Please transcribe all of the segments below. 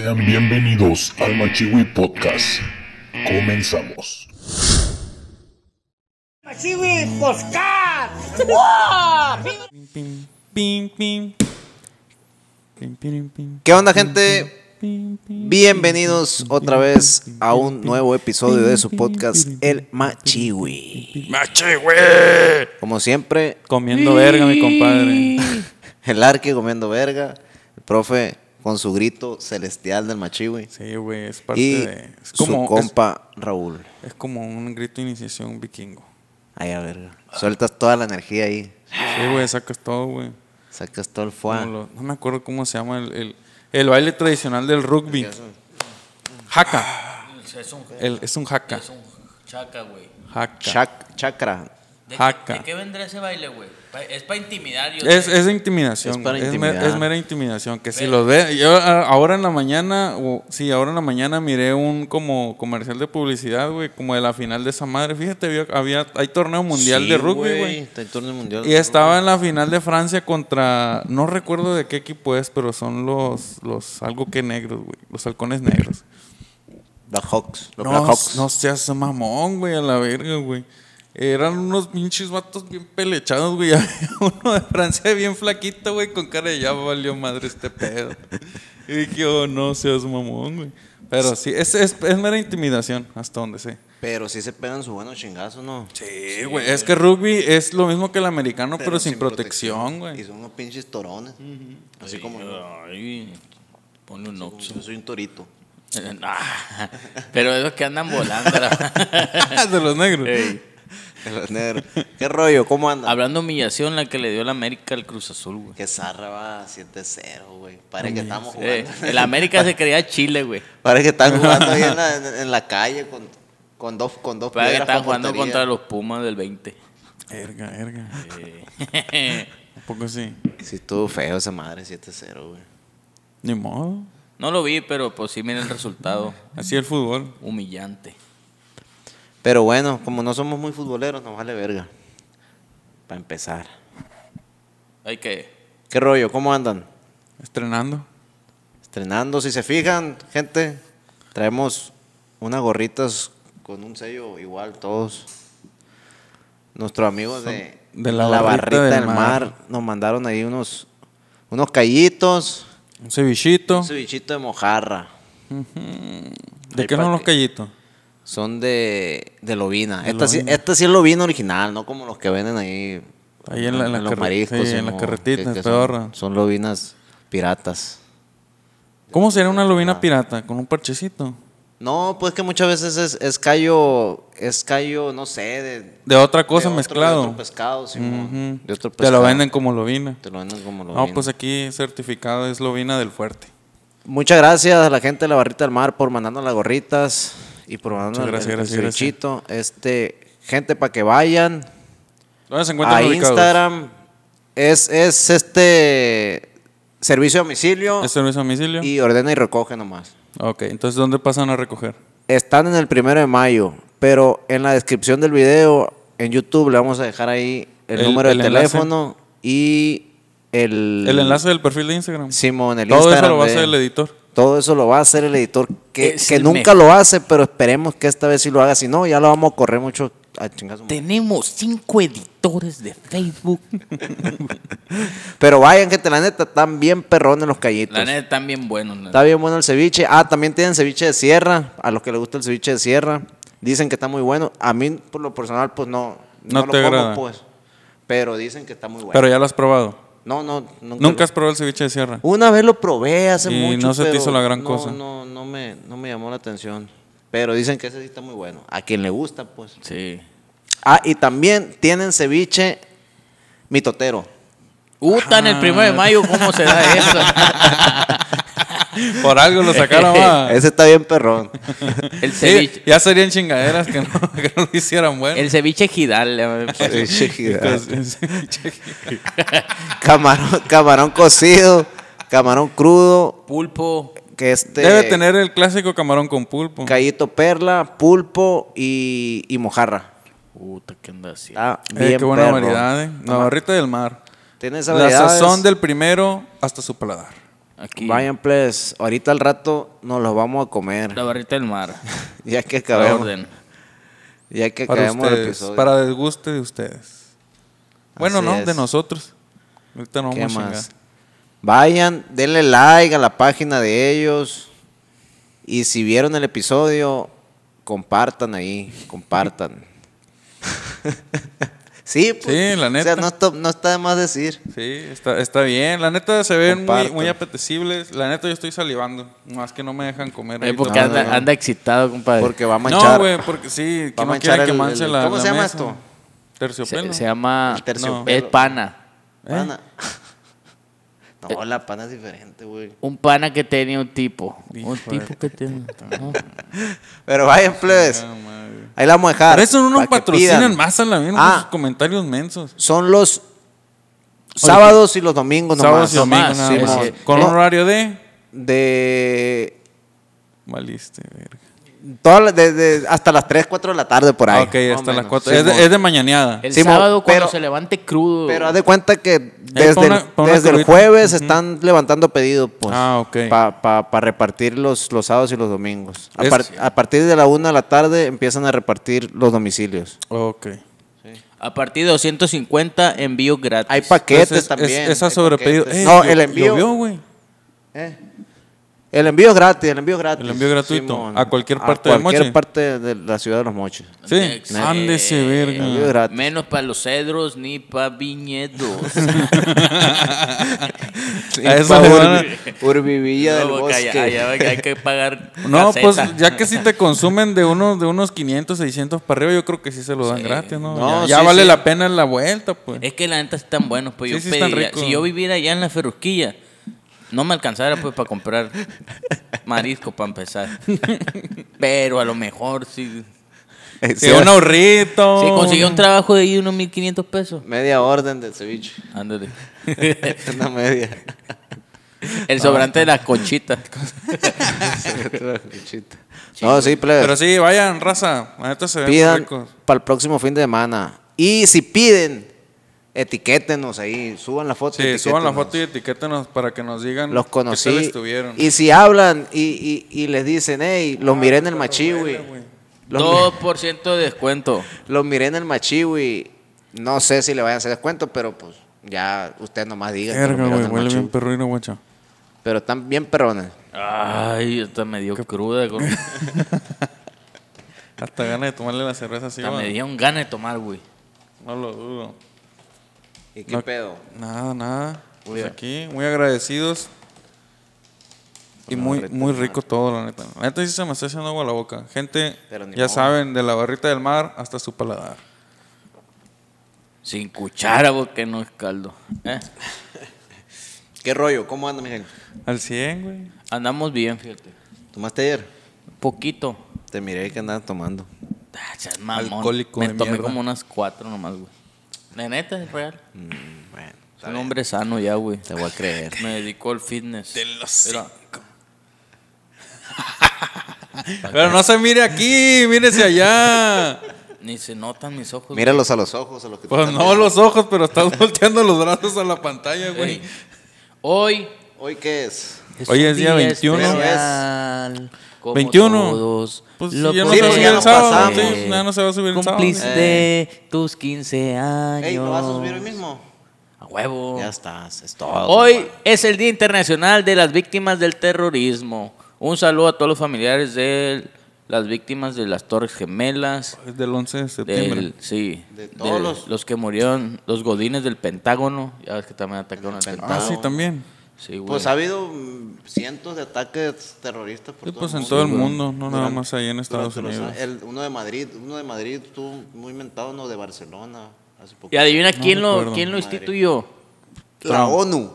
Sean bienvenidos al Machiwi Podcast. Comenzamos. Machiwi Podcast. ¡Wow! Pim, pim, pim. Pim, pim, pim. ¿Qué onda, gente? Bienvenidos otra vez a un nuevo episodio de su podcast El Machiwi. Como siempre, Comiendo verga, mi compadre. el arque comiendo verga, el profe con su grito celestial del Machiwi Sí, güey, es parte y de. Es como, su compa Raúl. es, como un grito de iniciación vikingo. Ay, a verga. Sueltas toda la energía ahí. Sí, güey, sacas todo, güey. Sacas todo el fuego. lo- No me acuerdo cómo se llama el, el, el baile tradicional del rugby. Es un, El- es un haka. es un chaca, güey. Chakra. ¿De, Jaca. qué- ¿De qué vendrá ese baile, güey? Es para intimidar. Yo Es, es intimidación. Es para mer- es mera intimidación. Que si los ve. Yo ahora en la mañana, o, sí, ahora en la mañana miré un como comercial de publicidad, güey, como de la final de esa madre. Fíjate, había, había- hay torneo mundial Sí, de rugby, güey. Torneo mundial. Y estaba en la final de Francia contra. No recuerdo de qué equipo es, pero son los. los algo que negros, güey. Los halcones negros. Los Hawks. Los No, Blackhawks. no seas mamón, güey, a la verga, güey. Eran unos pinches vatos bien pelechados, güey. Había uno de Francia bien flaquito, güey, con cara de ya valió madre este pedo. Y dije, oh, no seas mamón, güey. Pero sí, es, es, es mera intimidación, hasta donde sé. Pero sí se pegan su buenos chingazos, ¿no? Sí, güey. Es que rugby es lo mismo que el americano, pero, sin, protección, Y güey. son unos pinches torones. Así como. Ay, ponle un oxo. Yo soy un torito. Nah, Pero esos que andan volando. la- de los negros. Ey. De los negros. ¿Qué rollo? ¿Cómo anda? Hablando de humillación, la que le dio la América al Cruz Azul, güey. Que zarra va 7-0, güey. Parece que estamos Eh, jugando. el América se creía Chile, güey. Parece que están jugando ahí en la, en- en la calle con, con dos, con dos Para que están jugando portería. contra los Pumas del 20. Erga, erga. Eh, Un poco sí. Sí, estuvo feo esa madre 7-0, güey. Ni modo. No lo vi, pero pues sí miren el resultado. Así el fútbol. Humillante. Pero bueno, como no somos muy futboleros, nos vale verga. Para empezar. Hay que. ¿Qué rollo? ¿Cómo andan? Estrenando. Estrenando, si se fijan, gente, traemos unas gorritas con un sello igual todos. Nuestros amigos de, de la barrita del mar. nos mandaron ahí unos, unos callitos, Un cevichito. un cevichito de mojarra. ¿De Ahí qué son los callitos? Son de, de lobina. De esta, Sí, lobina. esta sí es lobina original, no como los que venden ahí. Ahí en la- en la los mariscos. sí, en las carretitas, que- que pedorra. son, son lobinas piratas. ¿Cómo sería una lobina pirata? ¿Con un parchecito? No, pues que muchas veces es, es callo, es callo, no sé, de, De otra cosa de otro- mezclado. De otro pescado, de otro Te lo venden como lobina. Te lo venden como lo No, pues aquí certificado es lobina del fuerte. Muchas gracias a la gente de la Barrita del Mar por mandarnos las gorritas y Muchas gracias, el, el gracias, gracias. Este, gente, para que vayan ¿Dónde se encuentran a ubicados? Instagram. Es, es este servicio a domicilio ¿Es servicio a domicilio? y ordena y recoge nomás. Ok, entonces ¿dónde pasan a recoger? Están en el primero de mayo, pero en la descripción del video en YouTube le vamos a dejar ahí el, El- número de el enlace. teléfono y el, El enlace del perfil de Instagram. Simón, el Todo Instagram eso lo va a de- hacer el editor. Todo eso lo va a hacer el editor, que, Es que el nunca mejor. lo hace, pero esperemos que esta vez sí lo haga. Si no, ya lo vamos a correr mucho a chingazo. Tenemos cinco editores de Facebook. Pero vayan, gente, la neta, están bien perrones los callitos. La neta, están bien buenos. Está bien bueno el ceviche. Ah, también tienen ceviche de sierra. A los que les gusta el ceviche de sierra. Dicen que está muy bueno. A mí, por lo personal, pues no. No lo te como, agrada. pues. Pero dicen que está muy bueno. Pero ya lo has probado. No, no, nunca. Nunca lo- has probado el ceviche de sierra. Una vez lo probé hace Y mucho. no se te hizo la gran no, cosa. No, no me, no me llamó la atención. Pero dicen que ese sí está muy bueno. A quien le gusta, pues. Sí. Ah, y también tienen ceviche mitotero. Uta, en el primero de mayo, ¿cómo se da eso? Por algo lo sacaron. va. Ese está bien perrón. El Sí, ceviche. ya serían chingaderas que no, que no lo hicieran bueno. El ceviche gidal. eh, Ceviche gigante. El ceviche- camarón, camarón cocido, camarón crudo, Pulpo. que este Debe tener el clásico camarón con pulpo. callito perla, pulpo y, y mojarra. Puta, ¿qué anda haciendo? Está Eh, bien qué buena perro. variedad, eh. La barrita del mar. Tiene esas La variedades. sazón del primero hasta su paladar. Aquí. Vayan, pues, ahorita al rato nos los vamos a comer. La barrita del mar. Ya que La acabemos. orden. Ya que Para acabemos el ustedes, episodio. para desguste de ustedes. Bueno, Así no, es. de nosotros. Ahorita no ¿Qué vamos a más? chingar. Vayan, denle like a la página de ellos. Y si vieron el episodio, compartan ahí, compartan. sí, pues, Sí, la O neta. sea, no está, no está de más decir. Sí, está, está bien. La neta se ven muy, apetecibles. La neta yo estoy salivando. Más que no me dejan comer. Eh, porque No, anda, no, no. anda excitado, compadre. Porque va a No, manchar. güey, porque sí, que Va a no manchar que manche el- la ¿cómo la se llama mesa. esto? Terciopelo. se, se llama El terciopelo. es pana. Pana. No, la pana es diferente, güey. Un pana que tenía un tipo. Hijo un tipo que tenía. no. Pero vayan, plebes. Ah. Ahí la vamos a dejar. Por eso no nos patrocinan más a la misma Ah. sus comentarios mensos. Son los sábados y los domingos Sábados nomás. y domingos sí. Con un horario de... De, Valiste, verga. De- hasta las 3, 4 de la tarde por ahí. Ah, ok, hasta las menos. 4. es, de, es de mañaneada. El Simón, sábado cuando pero- se levante crudo. Pero haz de cuenta que desde, pa' una- el, pa' una desde el jueves están levantando pedidos, pues. Ah, ok. Para repartir los, los sábados y los domingos. A, Es- par- a partir de la 1 de la tarde empiezan a repartir los domicilios. Ok. A partir de 250 envíos gratis. Hay paquetes Entonces, es- también. esa hay sobrepedido. Eh, no, llo- el envío. llovió, güey. Eh. El envío es gratis, el envío es gratis. El envío gratuito, a cualquier parte a del cualquier Moche. parte de la ciudad de los moches. Sí. Ándese, Eh, El envío es verga. gratis. Menos para los cedros ni para viñedos. A eso Pa' le van a- Urbi- Urbivilla del No, porque bosque. allá- allá hay que pagar. No, caseta. pues ya que si te consumen de unos, de unos 500, 600 para arriba, yo creo que sí se lo dan Sí. gratis, ¿no? No, ya ya sí, vale sí. la pena la vuelta, pues. Es que la neta están buenos, pues Sí, yo sí están pediría- ricos. si yo viviera allá en la ferrusquilla, no me alcanzara pues para comprar marisco para empezar. Pero a lo mejor si, Eh, Sí, un ahorrito. si consiguió un trabajo de ahí unos 1500 pesos. Media orden de ceviche. Ándale. Una media. El sobrante de la conchita. no, sí, plebes. Pero sí, vayan, raza. Se pidan para el próximo fin de semana. Y si piden, etiquétenos ahí, suban la foto. y Sí, suban la etiquétenos. foto y etiquétenos para que nos digan Los conocí. estuvieron. Y si hablan y, y, y les dicen, hey, los miré en el machiwi. Los, mi- 2% de descuento. los miré en el machiwi. No sé si le vayan a hacer descuento, pero pues ya usted nomás diga. Verga, güey, el huele bien perruino, guacha. Pero están bien perrones. Ay, esta me dio cruda. güey. Hasta ganas de tomarle la cerveza así, Hasta me dio un gana de tomar, güey. No lo dudo. ¿Y qué No. pedo? Nada, nada. Pues Muy bien. aquí, muy agradecidos. Y la muy, muy rico todo, la neta. La neta sí se me está haciendo agua a la boca. Gente, ya modo. saben, de la barrita del mar hasta su paladar. Sin cuchara, porque no es caldo. ¿Eh? ¿Qué rollo? ¿Cómo anda, Miguel? Al 100, güey. Andamos bien, fíjate. ¿Tomaste ayer? Poquito. Te miré que andabas tomando. Ah, seas mamón. Alcohólico Me de tomé mierda. como unas cuatro nomás, güey. De neta, es real. Mm, bueno, un hombre sano ya, güey. te voy a creer. Me dedico al fitness. De los Pero- Pero no se mire aquí, mírese allá. Ni se notan mis ojos. Míralos a los ojos, a los que te Pues no viendo. los ojos, pero estás volteando los brazos a la pantalla, güey. güey. Ey, Hoy ¿Hoy qué es? Hoy es día 21. especial, como 21. todos Pues lo ya no se va a subir el sábado, sí, ya no se va a subir el sábado. Cumpliste tus 15 años. Ey, ¿lo vas a subir hoy mismo? A huevo. Ya estás, es todo. Hoy compadre. es el Día Internacional de las Víctimas del Terrorismo. Un saludo a todos los familiares de las víctimas de las Torres Gemelas. Es del 11 de septiembre. Del, sí, De de todos los- que murieron, los godines del Pentágono. Ya ves que también atacaron al Ah, Pentágono. sí, también. Sí, güey. Pues ha habido mm, cientos de ataques terroristas por Sí, todo pues el en todo el mundo, no nada más ahí en Estados Unidos. El- uno de Madrid, uno de Madrid estuvo muy inventado, uno de Barcelona. Hace poco. y adivina No quién, lo, recuerdo. quién lo instituyó. La ONU.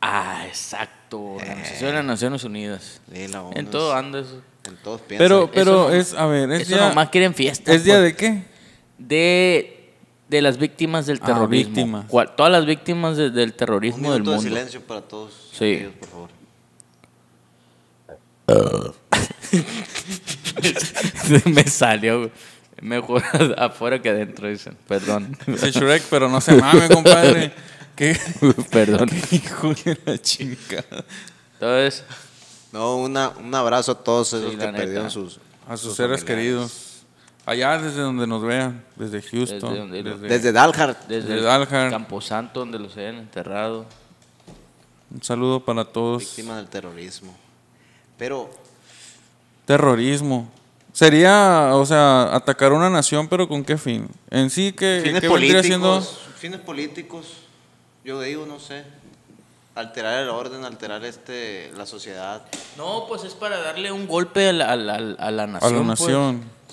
Ah, exacto. Organización de las Naciones Unidas. Sí, la ONU En todo anda eso. En todos piensan. Pero, pero es, a ver, es Eso día, nomás quieren fiesta. ¿es día pues. de qué? de, de las víctimas del Ah, terrorismo. víctimas. Cual- todas las víctimas de- del Un terrorismo del minuto mundo. de silencio para todos. Sí. ellos, por favor. Me salió mejor afuera que adentro, dicen. Perdón. Dice Shrek, pero no se mame, compadre. ¿Qué? Perdón. Hijo de la chingada. Entonces, No, una, un abrazo a todos esos Sí, que neta. perdieron sus. A sus, sus seres familiares. queridos. Allá desde donde nos vean, desde Houston. Desde donde Desde Dalhart. desde De el Dalhart. Camposanto, donde los hayan enterrado. Un saludo para todos. Víctima del terrorismo. Pero, Terrorismo. Sería, o sea, atacar una nación, pero ¿con qué fin? En sí, que fines qué vendría siendo? políticos. Fines políticos. Yo digo, no sé. Alterar el orden, alterar este la sociedad. No, pues es para darle un golpe a la, a la- a la nación. A la pues.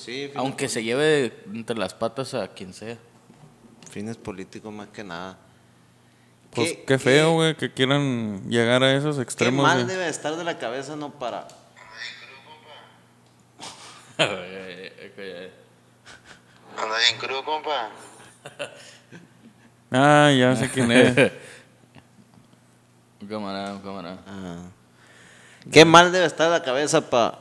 Sí, Aunque se lleve entre las patas a quien sea. fines políticos más que nada. Pues qué, feo, güey, que quieran llegar a esos Qué extremos. mal güey. debe estar de la cabeza, no para. Anda bien crudo, compa. Ah, ya sé quién es. Un camarada, un camarada. Ah. Qué mal debe estar de la cabeza para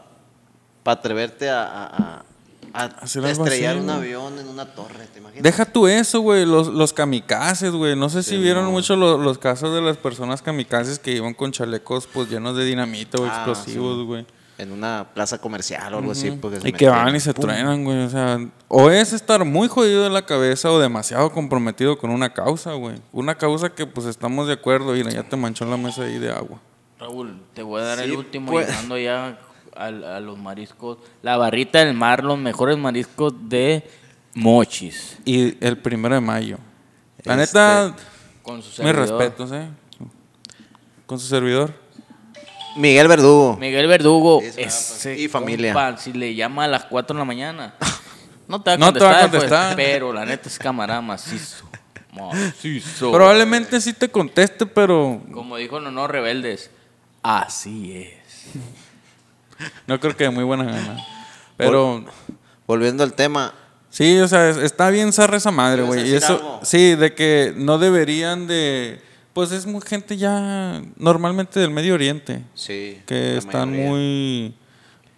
atreverte a, a, a- a Hacer algo estrellar así, un güey. avión en una torre, ¿te imaginas? Deja tú eso, güey, los, los kamikazes, güey. No sé si vieron mucho lo- los casos de las personas kamikazes que iban con chalecos pues llenos de dinamita o Ah, explosivos, sí. güey. En una plaza comercial o algo así. Porque se Y que van y se ¡Pum! truenan, güey. O sea, o es estar muy jodido de la cabeza o demasiado comprometido con una causa, güey. Una causa que pues estamos de acuerdo y ya te manchó la mesa ahí de agua. Raúl, te voy a dar Sí, el último pues. llegando ya a, los mariscos. La barrita del mar, los mejores mariscos de Mochis. Y el primero de mayo. La Este, neta, Con su mis servidor. respetos, eh. Con su servidor. Miguel Verdugo. Miguel Verdugo. Ese y familia. compa, si le llama a las 4 de la mañana, no te va a No te contestar, va a pues, contestar. pero la neta es camarada macizo. Macizo. Probablemente sí te conteste, pero Como dijo No No Rebeldes, así es. no creo que de muy buena gana. Pero Volviendo al tema. sí, o sea, es- está bien zarra esa madre, ¿Ibas a güey. Y eso, algo? sí, de que no deberían de. Pues es muy gente ya normalmente del Medio Oriente. Sí. que están mayoría. muy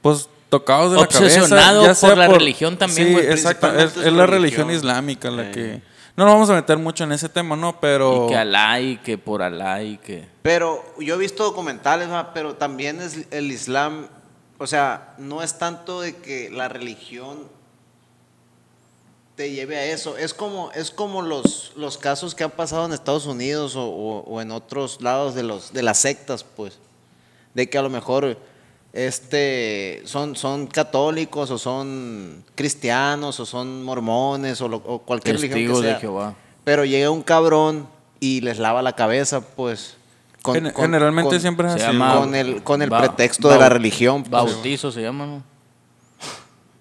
pues tocados de la cabeza Obsesionado sea por la religión también, sí güey, exacto es, principalmente es es la religión. religión islámica la que no nos vamos a meter mucho en ese tema no pero Y que Alá y que por Alá y que... Pero yo he visto documentales, ¿va? pero también es el Islam, o sea, no es tanto de que la religión te lleve a eso. Es como, es como los, los casos que han pasado en Estados Unidos o, o- o en otros lados de, los, de las sectas, pues. De que a lo mejor este, son, son católicos o son cristianos o son mormones o, lo- o cualquier religión que de sea. Jehová. Pero llega un cabrón y les lava la cabeza, pues. Con- Gen- con- generalmente con- siempre es se así llama- ¿no? con el, con el Ba- pretexto de la religión. pues. Bautizo se llama, ¿no?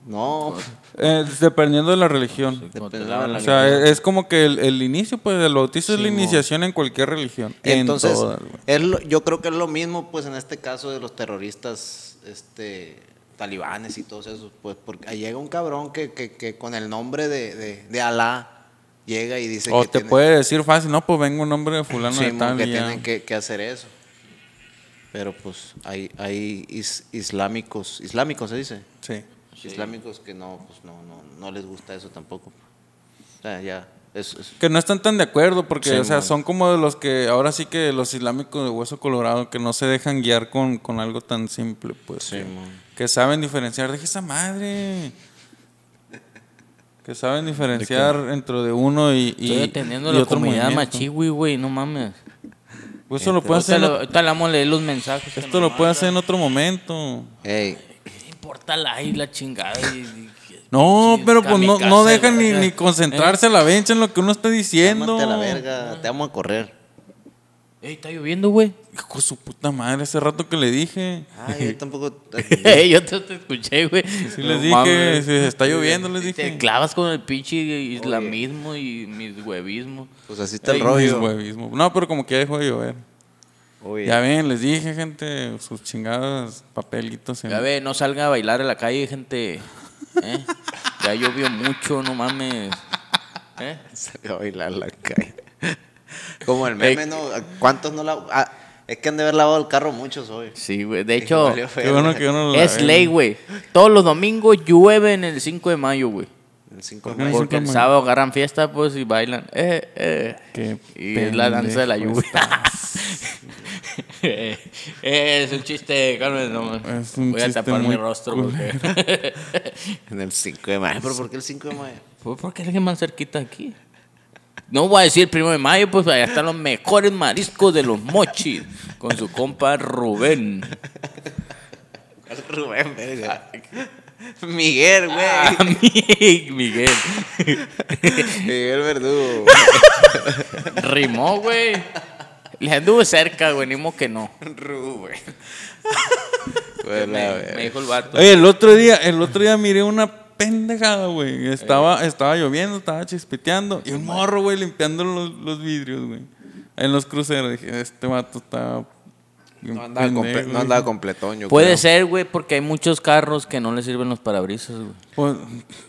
No, Eh, dependiendo de la religión Como te Depende de lavan la o sea es, es como que el, el inicio pues del bautizo es la iniciación en cualquier religión entonces en todas, güey. es lo- yo creo que es lo mismo, pues, en este caso de los terroristas, este, talibanes y todos esos, pues, porque ahí llega un cabrón que, que, que con el nombre de, de, de Alá llega y dice o que te tiene- puede decir fácil no pues vengo un nombre de fulano de tal que y tienen que, que hacer eso. Pero pues hay, hay is- islámicos, islámicos se dice. sí Islámicos que no, pues no, no, no les gusta eso tampoco. O sea, ya, es, es- Que no están tan de acuerdo porque, Sí, o sea, man. son como de los que, ahora sí que los islámicos de hueso colorado, que no se dejan guiar con, con algo tan simple, pues. Sí, que, man. que saben diferenciar, deja esa madre. Que saben diferenciar entre de uno y, y, Estoy atendiendo y la otro comunidad movimiento. machiwi, güey, no mames. Pues esto lo puede Ahorita, hacer, lo- ahorita le vamos a leer los mensajes. esto lo puede hacer en otro momento. Ey, ¿Qué importa la y la chingada? y- y- No, Sí, pero pues no, no dejan ni, ni concentrarse a la vez en lo que uno está diciendo. A la verga, te vamos a correr. Ey, está lloviendo, güey. Hijo de su puta madre, hace rato que le dije. Ay, yo tampoco. Ey, yo te, te escuché, güey. Sí les dije, si está lloviendo, les Y Te dije. clavas con el pinche islamismo y mis huevismos. Pues así está el Ay, rollo. mis huevismos. No, pero como que ya dejó de llover. Oye, Ya ven, les dije, gente, sus chingadas papelitos. en- Ya ve, no salga a bailar a la calle, gente. ¿Eh? Ya llovió mucho, no mames. ¿Eh? salió a bailar la calle. Como el meme, ¿no? ¿Cuántos no la.? Ah, es que han de haber lavado el carro muchos hoy. Sí, güey. De hecho, bueno que no es ley, güey. Todos los domingos llueven el 5 de mayo, güey. El 5 de ¿Por qué no mayo. Porque el 5 de mayo? sábado agarran fiesta, pues, y bailan. Eh, eh. Qué y es la danza de la lluvia. Eh, es un chiste, Carmen. No, Es un voy a chiste tapar mi rostro porque. En el 5 de mayo. ¿Pero por qué el 5 de mayo? Pues porque es más cerquita aquí. No voy a decir el primero de mayo, pues allá están los mejores mariscos de los mochis. Con su compa Rubén. Rubén, verga. Miguel, güey. Ah, mi- Miguel. Miguel Verdugo. Rimó, güey. Le anduve cerca, güey. Ni que no. Rubén. Pues Me, verga. me dijo el vato. Oye, el otro día, el otro día miré una pendejada, güey. Estaba, estaba lloviendo, estaba chispiteando. Y un morro, güey, limpiando los, los vidrios, güey. En los cruceros. Dije, este vato está. No andaba, pendejo, comple- no güey. andaba completón, yo Puede creo. ser, güey, porque hay muchos carros que no le sirven los parabrisas, güey. Pues,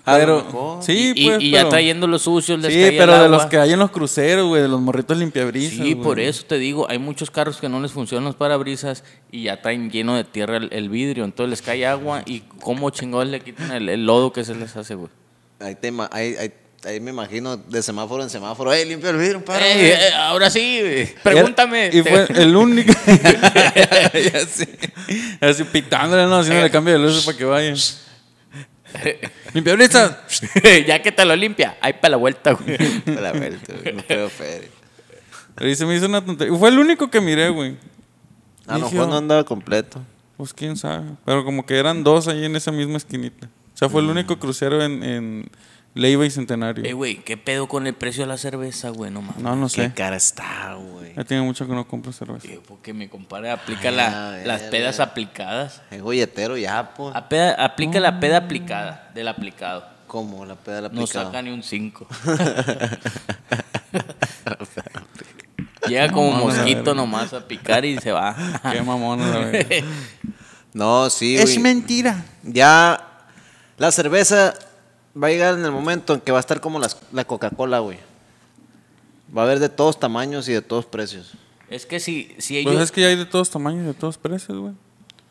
pero, sí, y, pues, y ya pero- trayendo los sucios, les Sí, pero el de los que hay en los cruceros, güey, de los morritos limpiabrisas. Sí, por eso te digo, hay muchos carros que no les funcionan los parabrisas y ya traen lleno de tierra el, el vidrio, entonces les cae agua y cómo chingados le quitan el, el lodo que se les hace, güey. Ahí, te ima- ahí, ahí, me imagino de semáforo en semáforo. ¡Ey, limpia el vidrio, para! Ey, eh, ahora sí, güey, pregúntame. Y fue el único. Así pitándole, no, haciéndole cambio de luces para que vayan. Limpiabrisas. ya que te lo limpia, ahí para la vuelta, güey. la vuelta, güey, no creo feria. Y se me hizo una tontería. Fue el único que miré, güey. A lo mejor no andaba completo. Pues quién sabe. Pero como que eran dos ahí en esa misma esquinita. O sea, fue el único crucero en, en Leiva y Centenario. Eh, güey, ¿qué pedo con el precio de la cerveza, güey? No mames. no, no Qué sé. cara está, güey. Ya tiene mucho que no compro cerveza. Eh, Porque mi compadre aplica la- las pedas aplicadas. Es golletero ya, pues. Aplica la peda aplicada, del aplicado. ¿Cómo? La peda de la No saca ni un 5. Llega como Mamón, mosquito nomás a picar y se va. Qué mamón, la verdad. No, sí, güey. mentira. Ya la cerveza va a llegar en el momento en que va a estar como las- la Coca-Cola, güey. Va a haber de todos tamaños y de todos precios. Es que si, si ellos... Pues es que ya hay de todos tamaños y de todos precios, güey.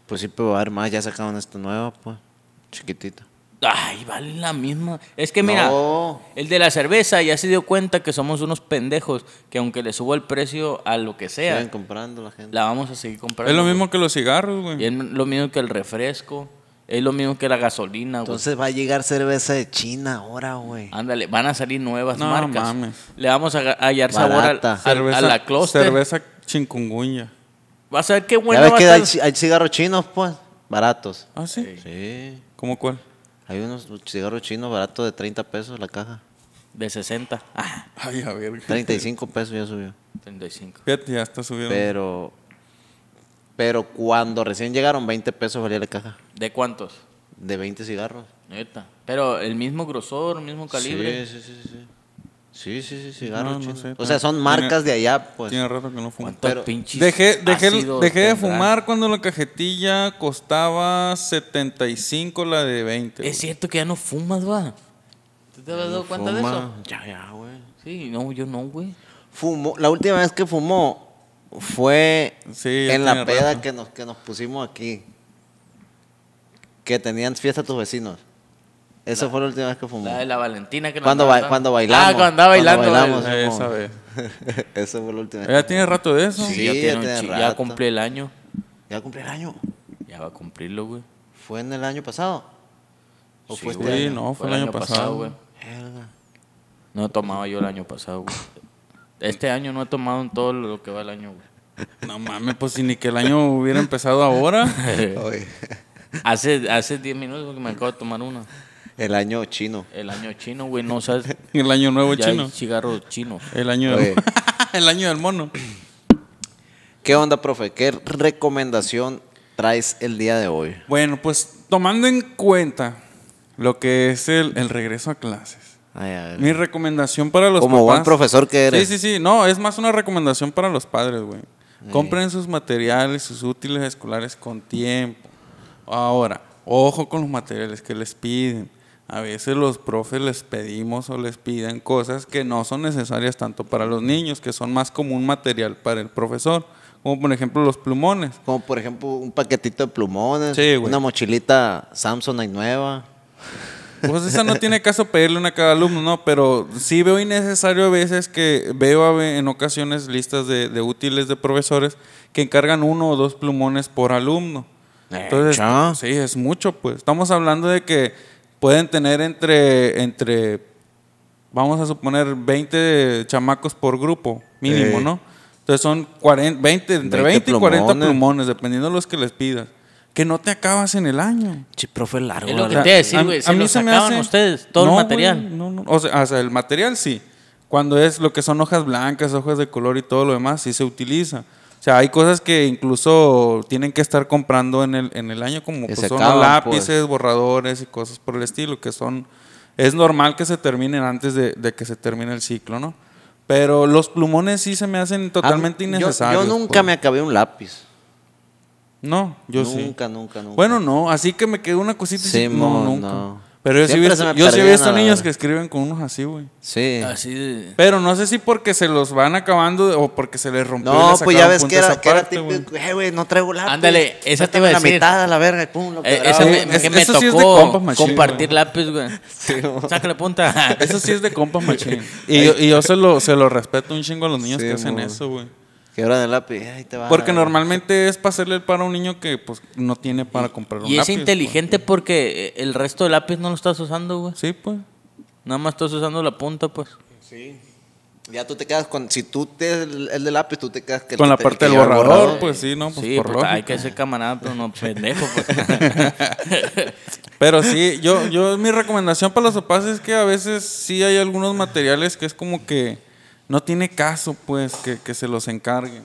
Pues sí, pero va a haber más. Ya sacaron esta nueva, pues. Chiquitita. Ay, vale la misma. Es que mira, No. el de la cerveza ya se dio cuenta que somos unos pendejos, que aunque le suba el precio a lo que sea, Siguen comprando la gente. la vamos a seguir comprando. Es lo güey. mismo que los cigarros, Y güey. es lo mismo que el refresco, es lo mismo que la gasolina, güey. Entonces va a llegar cerveza de China ahora, güey. Ándale, van a salir nuevas No marcas. mames. Le vamos a a hallar sabor Barata. al- a la Cluster. cerveza chincungunya. Vas a ver qué ya buena ves va a que estar. hay cigarros chinos, pues. Baratos. Ah, sí. Sí. ¿Cómo cuál? Hay unos cigarros chinos baratos de 30 pesos la caja. De 60. Ah, Ay, a ver. 35 pesos ya subió. 35. Fíjate, ya está subiendo. Pero. Pero cuando recién llegaron, 20 pesos valía la caja. ¿De cuántos? De 20 cigarros. Neta. Pero el mismo grosor, el mismo calibre. Sí, sí, sí, sí. Sí, sí, sí, cigarros No, no sé, o sea, son tiene- marcas de allá, pues. Tiene rato que no fumo. ¿Cuántos Pero pinches Dejé, dejé, dejé de fumar cuando la cajetilla costaba 75 la de 20. Es cierto que ya no fumas, va. ¿Tú te has dado cuenta de eso? Ya, ya, güey. Sí, no, yo no, güey. Fumó. La última vez que fumó fue Sí, en la peda rato. que nos, que nos pusimos aquí. Que tenían fiesta tus vecinos. Esa fue la última vez que fumó. La de la Valentina que nos Cuando, ba- güey. cuando bailamos. Ah, cuando andaba Cuando bailando. bailamos. eh. Esa vez. Esa fue la última vez. Ya tiene rato de eso. Sí, Sí, ya, ya tiene chi- ya rato. cumplí el año. Ya cumplí el año. Ya va a cumplirlo, güey. ¿Fue en el año pasado? ¿O Sí, fue este güey, año? no, fue el año pasado. güey. Verga. No tomaba yo el año pasado, güey. Este año no he tomado en todo lo que va el año, güey. No mames, pues si ni que el año hubiera empezado ahora. Hace, hace 10 minutos que me acabo de tomar una. El año chino. El año chino, güey, no sabes. El año nuevo ya hay chino. cigarros chinos. El año, Oye. el año del mono. ¿Qué onda, profe? ¿Qué recomendación traes el día de hoy? Bueno, pues tomando en cuenta lo que es el, el regreso a clases. Ay, a ver. Mi recomendación para los Como papás. buen profesor que eres. Sí, sí, sí. No, es más una recomendación para los padres, güey. Compren sus materiales, sus útiles escolares con tiempo. Ahora, ojo con los materiales que les piden. A veces los profes les pedimos o les piden cosas que no son necesarias tanto para los niños, que son más como un material para el profesor. Como por ejemplo los plumones. Como por ejemplo un paquetito de plumones. Sí, güey. Una mochilita Samsonite nueva. Pues esa no tiene caso pedirle una a cada alumno, no, pero sí veo innecesario a veces que veo en ocasiones listas de, de útiles de profesores que encargan uno o dos plumones por alumno. Entonces, Echa. sí, es mucho, pues. Estamos hablando de que pueden tener entre, entre vamos a suponer, 20 chamacos por grupo, mínimo, Ey. ¿no? Entonces son 40, 20, entre 20, 20 y 40 plumones. plumones, dependiendo de los que les pidas. Que no te acabas en el año. Che, profe largo. Es lo que ¿verdad? te iba a decir, A- güey. a Se mí lo se me hace- ustedes, todo No, el güey, material. no, no. O sea, o sea, el material sí. Cuando es lo que son hojas blancas, hojas de color y todo lo demás, sí se utiliza. O sea, hay cosas que incluso tienen que estar comprando en el, en el año, como Que pues, son acaban, lápices, pues. borradores y cosas por el estilo, que son... Es normal que se terminen antes de, de que se termine el ciclo, ¿no? Pero los plumones sí se me hacen totalmente yo- innecesarios. Yo, nunca pues. me acabé un lápiz. No, yo sí. nunca, nunca, nunca. Bueno, no, así que me quedó una cosita. Sí, No, mo, nunca. no. Pero yo sí he Siempre visto, yo sí he visto niños que escriben con unos así, güey. Sí. Así de... Pero no sé si porque se los van acabando o porque se les rompió. y No, les pues ya ves que era, esa que era típico. Eh, güey, no traigo lápiz. Ándale, esa te iba a la decir. mitad a la verga y pum, lo Eh, güey. me, es- que me eso sí es de tocó compas machín, compartir lápiz, güey. Sácale punta. Eso sí es de compas machín. Y yo, y yo se, lo, se lo respeto un chingo a los niños Sí, que hacen eso, güey. Quebran el lápiz. Ahí te va. Porque normalmente es para hacerle el paro a un niño que pues no tiene para comprar un Y es lápiz, inteligente porque eh, el resto del lápiz no lo estás usando, güey. pues. Sí, pues. Nada más estás usando la punta, pues. Sí. Ya tú te quedas con. Si tú te. El, el de lápiz, tú te quedas. que Con la te- parte del borrador, pues sí, no, pues sí, por pues, hay que ser camarada, pero no pendejo, pues. Pero sí, yo, yo mi recomendación para los papás es que a veces sí hay algunos materiales que es como que no tiene caso, pues, que, que se los encarguen.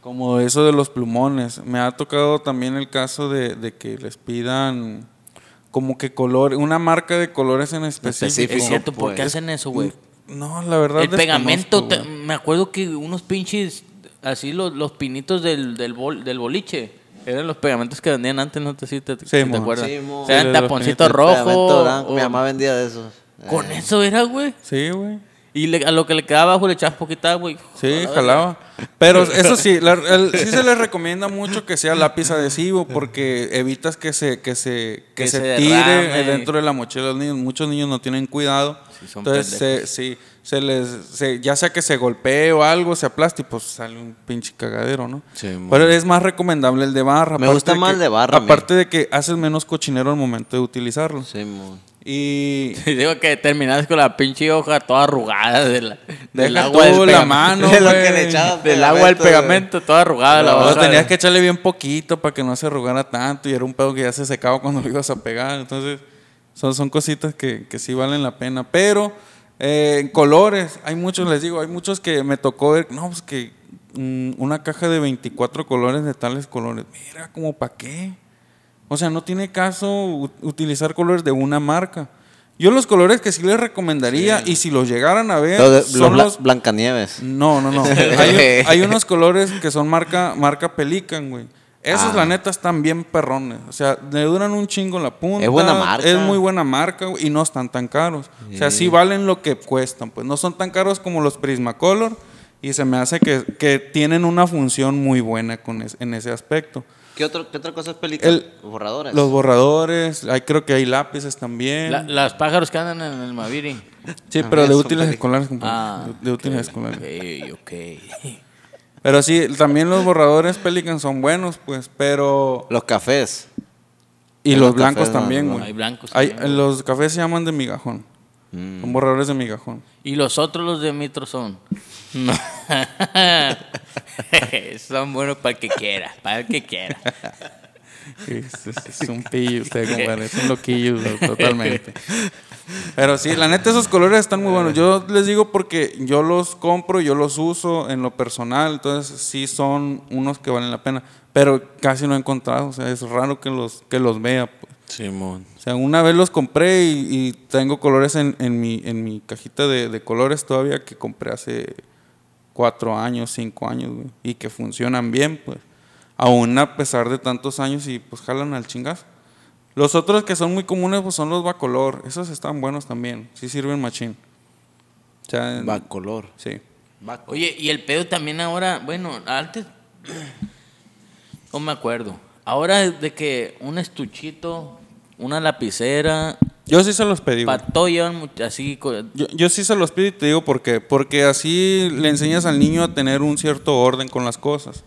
Como eso de los plumones. Me ha tocado también el caso de, de que les pidan como que color, una marca de colores en específico. Específico. es cierto, ¿por qué pues. hacen eso, güey? No, la verdad. El pegamento, te- me acuerdo que unos pinches, así los, los pinitos del, del, bol- del boliche, eran los pegamentos que vendían antes, no si te, si te mo. acuerdas. Sí. O sea, Sí, en los taponcito pinitos. rojo. Pegamento blanco, o- Mi mamá vendía de esos. Con Eh. eso era, güey. Sí, güey. Y le- a lo que le quedaba abajo le echabas poquita, güey. Sí, jalaba. Pero eso sí, la- el- sí se les recomienda mucho que sea lápiz adhesivo porque evitas que se, que se, que Que se, se tire dentro de la mochila de los niños. Muchos niños no tienen cuidado. Sí, son Entonces, se, sí, se les, se- ya sea que se golpee o algo, se aplaste y pues sale un pinche cagadero, ¿no? Sí. Pero es más recomendable el de barra. Me gusta más el de barra. Aparte de que haces menos cochinero al momento de utilizarlo. Sí, mo. Y digo que terminaste con la pinche hoja toda arrugada de la, del deja agua del la mano, De lo que le echabas Del agua del pegamento, toda arrugada la No, hoja. tenías que echarle bien poquito para que no se arrugara tanto y era un pedo que ya se secaba cuando lo ibas a pegar. Entonces, son, son cositas que, que sí valen la pena. Pero eh, en colores, hay muchos, les digo, hay muchos que me tocó ver, no, pues que mm, una caja de 24 colores de tales colores. Mira, como para qué. O sea, no tiene caso u- utilizar colores de una marca. Yo los colores que sí les recomendaría, y si los llegaran a ver, Los, de- los son bla- los Blancanieves. no, no, no. Hay, hay unos colores que son marca, marca Pelican, güey. Esos, Ah. la neta, están bien perrones. O sea, le duran un chingo la punta. Es buena marca. Es muy buena marca güey, y no están tan caros. O sea, sí valen lo que cuestan. Pues no son tan caros como los Prismacolor y se me hace que, que tienen una función muy buena con es- en ese aspecto. ¿Qué, otro, ¿Qué otra cosa es película? El- Borradores. Los borradores, hay, creo que hay lápices también. La- las pájaros que andan en el Maviri. sí, Ah, pero de son útiles escolares. Ah, de, de útiles escolares. Ok, ok. Pero sí, también los borradores Pelican son buenos, pues, pero... Los cafés. Y Los los blancos cafés, no, también, no. güey. Hay blancos Hay- también, los cafés se llaman de migajón. Mm. Son borradores de migajón. Y los otros, los de Mitro, son. No. son buenos para el que quiera. Para el que quiera. Es, es- es un pillo usted, compadre. Es un loquillo, lo- totalmente. Pero sí, la neta, esos colores están muy buenos. Yo les digo porque yo los compro, yo los uso en lo personal. Entonces, sí son unos que valen la pena. Pero casi no he encontrado. O sea, es raro que los, que los vea. pues. Simón. O sea, una vez los compré y, y tengo colores en, en mi, en mi cajita de, de colores todavía que compré hace cuatro años, cinco años, güey, y que funcionan bien, pues. Aún a pesar de tantos años y pues jalan al chingazo. Los otros que son muy comunes pues son los bacolor. Esos están buenos también. Sí sirven machín. O sea, en- Va color. sí. Oye, y el pedo también ahora, bueno, antes, no me acuerdo. Ahora de que un estuchito, una lapicera Yo sí se los pedí, güey. Para todo llevan así. Yo, yo sí se los pido y te digo por qué. Porque así le enseñas al niño a tener un cierto orden con las cosas.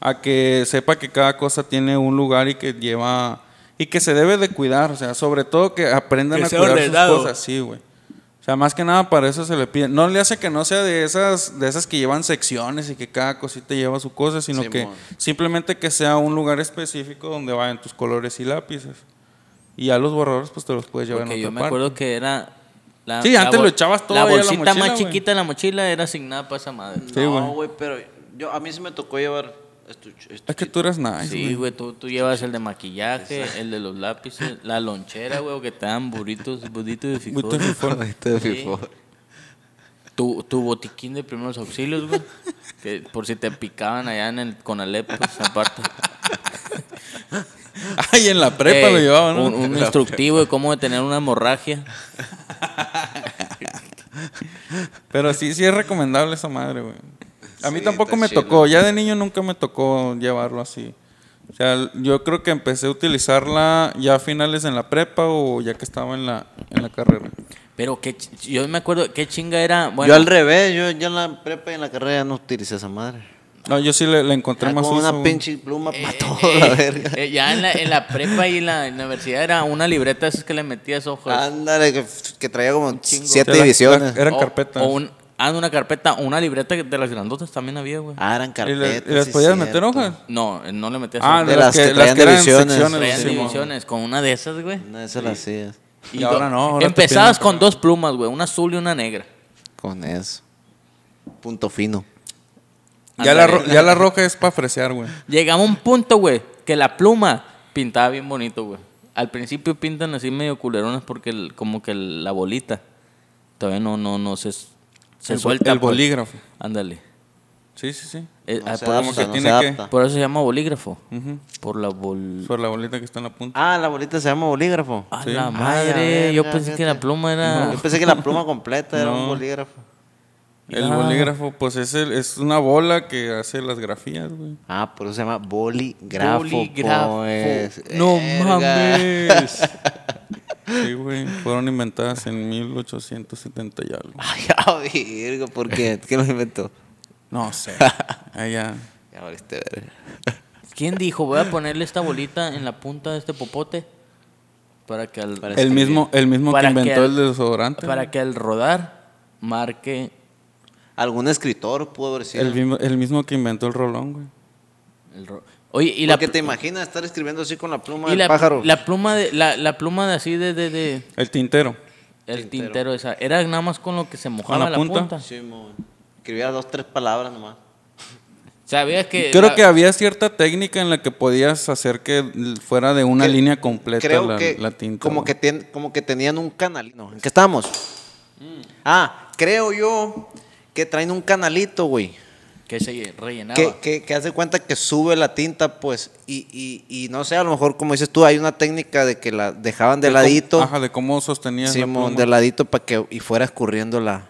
A que sepa que cada cosa tiene un lugar y que lleva. Y que se debe de cuidar. O sea, sobre todo que aprendan Que a cuidar ordenado. sus cosas. Sí, güey. O sea, más que nada para eso se le pide. No le hace que no sea de esas, de esas que llevan secciones y que cada cosita lleva su cosa, sino que simplemente que sea un lugar específico donde vayan tus colores y lápices. Y ya los borradores, pues te los puedes llevar Porque en yo otra me parte. acuerdo que era. La, Sí, la antes lo echabas todo La ahí a la bolsita mochila, más güey. chiquita de la mochila era asignada para esa madre. Sí, no, güey. pero yo, a mí sí me tocó llevar estuche. Es que tú eres nice. Sí, güey. tú, tú llevas el de maquillaje, el de los lápices, la lonchera, güey, que te dan burritos, burritos de frijol. Burrito de de Sí. Tu, tu botiquín de primeros auxilios, güey. Que por si te picaban allá en el Conalep, pues aparte. Ay, en la prepa Eh, lo llevaban, ¿no? Un, un instructivo de cómo detener una hemorragia. Pero sí, sí es recomendable esa madre, güey. A mí Sí, tampoco me chido. tocó, ya de niño nunca me tocó llevarlo así. O sea, yo creo que empecé a utilizarla ya a finales en la prepa o ya que estaba en la, en la carrera. Pero que yo me acuerdo qué chinga era. Bueno, yo al revés, yo ya en la prepa y en la carrera ya no utilicé esa madre. No, yo sí le, le encontré Era más como uso, una pinche pluma para eh, todo, eh, la verga. eh, ya en la, en la prepa y en la universidad era una libreta esas que le metías ojos. Ándale, que, que traía como chingo. siete la- divisiones. la- eran O- carpetas. O un, ah, una carpeta, una libreta de las grandotas también había, güey. Ah, eran ¿Y, le- carpetas. y les sí, podías cierto. meter hojas? No, no le metías Ah, de, las, las que, que las traían que eran divisiones. secciones. Traían sí, divisiones con una de esas, güey. Una de esas las hacías. Y ahora no, ahora Empezabas con dos plumas, güey, una azul y una negra. Con eso. Punto fino. Ya la, ro- ya la roja es para fresear, güey. Llegamos a un punto, güey, que la pluma pintaba bien bonito, güey. Al principio pintan así medio culeronas porque el- como que el- la bolita todavía no, no, no se, se El suelta. el pues. bolígrafo. Ándale. Sí, sí, sí. Eh, No ah, por, adapta, que no tiene se que- adapta. por eso se llama bolígrafo. Por la bol... Por la bolita que está en la punta. Ah, la bolita se llama bolígrafo. A Sí. la Ay, madre, a yo verga, pensé que la pluma era... Yo pensé que la pluma completa era un bolígrafo. El Ah. bolígrafo, pues es, el- es una bola que hace las grafías, güey. Ah, por eso se llama bolígrafo. Bolígrafo. pues. No mames. Sí, güey. Fueron inventadas en 1870 y algo. Ay, a virgo, ¿por qué? ¿Quién lo inventó? No sé. Allá. Ya valiste verga. ¿Quién dijo, voy a ponerle esta bolita en la punta de este popote? Para que al, Para El mismo, el mismo que inventó que- el desodorante. para que al rodar marque Algún escritor pudo haber sido. El mismo, el mismo que inventó el rolón, güey. el ro- Oye, y la, Porque pl- te imaginas estar escribiendo así con la pluma y del la, pájaro. la pluma de la, la pluma de así de, de, de- El tintero. el tintero. esa era nada más con lo que se mojaba la la, punta? punta. Sí, mon. Escribía dos, tres palabras nomás. Sabías que Creo la- que había cierta técnica en la que podías hacer que fuera de una Que- línea completa Creo la, que la tinta. como que, tien- como que tenían un canalito. ¿En qué estamos? Ah, creo yo que traen un canalito, güey. que se rellenaba. Que, que, que hace cuenta que sube la tinta, pues, y, y, y no sé, a lo mejor, como dices tú, hay una técnica de que la dejaban de, De cómo- ladito, Ajá, de cómo sostenías la Simón, pluma. de ladito para que y fuera escurriendo la,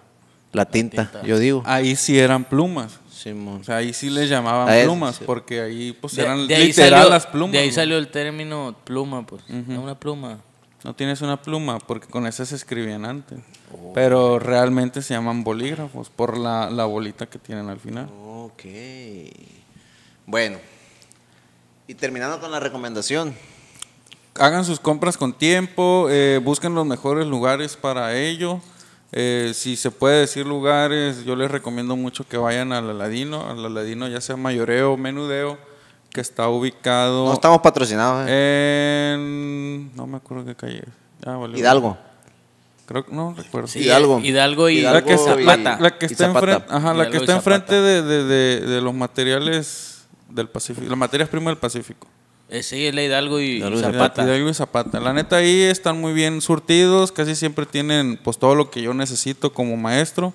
la tinta, tinta. yo digo. Ahí sí eran plumas. Simón. O sea, ahí sí les llamaban plumas, sí. porque ahí pues De- eran de ahí literal salió- las plumas. De ahí salió el término pluma, pues. Una pluma. No tienes una pluma, porque con esa se escribían antes. Oh. Pero realmente se llaman bolígrafos, por la, la bolita que tienen al final. Ok. Bueno. Y terminando con la recomendación. Hagan sus compras con tiempo, eh, busquen los mejores lugares para ello. Eh, si se puede decir lugares, yo les recomiendo mucho que vayan al Aladino, al Aladino ya sea mayoreo o menudeo, que está ubicado No estamos patrocinados. ¿eh? en... no me acuerdo qué calle. Ya, valió. Hidalgo. Creo que no recuerdo. Sí, Hidalgo. Hidalgo y Hidalgo La que, y- la- la que está Zapata. enfrente, ajá, la que está Zapata. enfrente de, de- de- de los materiales del Pacífico, las materias primas del Pacífico. Eh, sí, es la Hidalgo y, y Hidalgo y Zapata. Hidalgo y Zapata. La neta ahí están muy bien surtidos, casi siempre tienen pues todo lo que yo necesito como maestro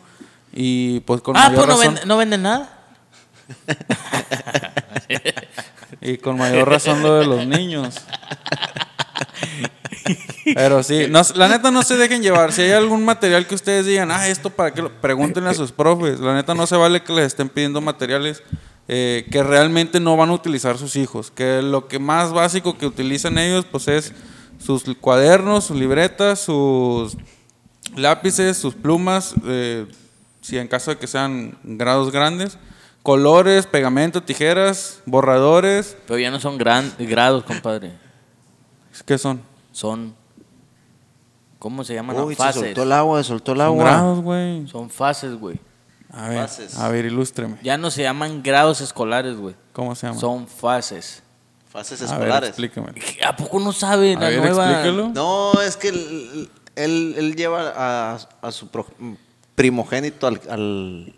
y pues con Ah, mayor pues no, venden- no venden nada. y con mayor razón lo de los niños. Pero sí, la neta no se dejen llevar. Si hay algún material que ustedes digan, ah, esto para qué, lo-", pregúntenle a sus profes. La neta no se vale que les estén pidiendo materiales eh, que realmente no van a utilizar sus hijos. Que lo que más básico que utilizan ellos, pues es sus cuadernos, sus libretas, sus lápices, sus plumas, eh, si en caso de que sean grados grandes, colores, pegamento, tijeras, borradores, Pero ya no son gran, grados, compadre. ¿qué son? Son. ¿Cómo se llaman? Uy, se fases. soltó el agua, se soltó el Son agua. grados, güey. Son fases, güey. A ver, Fases. a ver, ilústreme. Ya no se llaman grados escolares, güey. ¿Cómo se llama? Son fases. Fases a ver, escolares. explíqueme. ¿A poco no sabe A la ver, nueva? explíquelo. No, es que él, él, él lleva a, a su pro- primogénito al, al-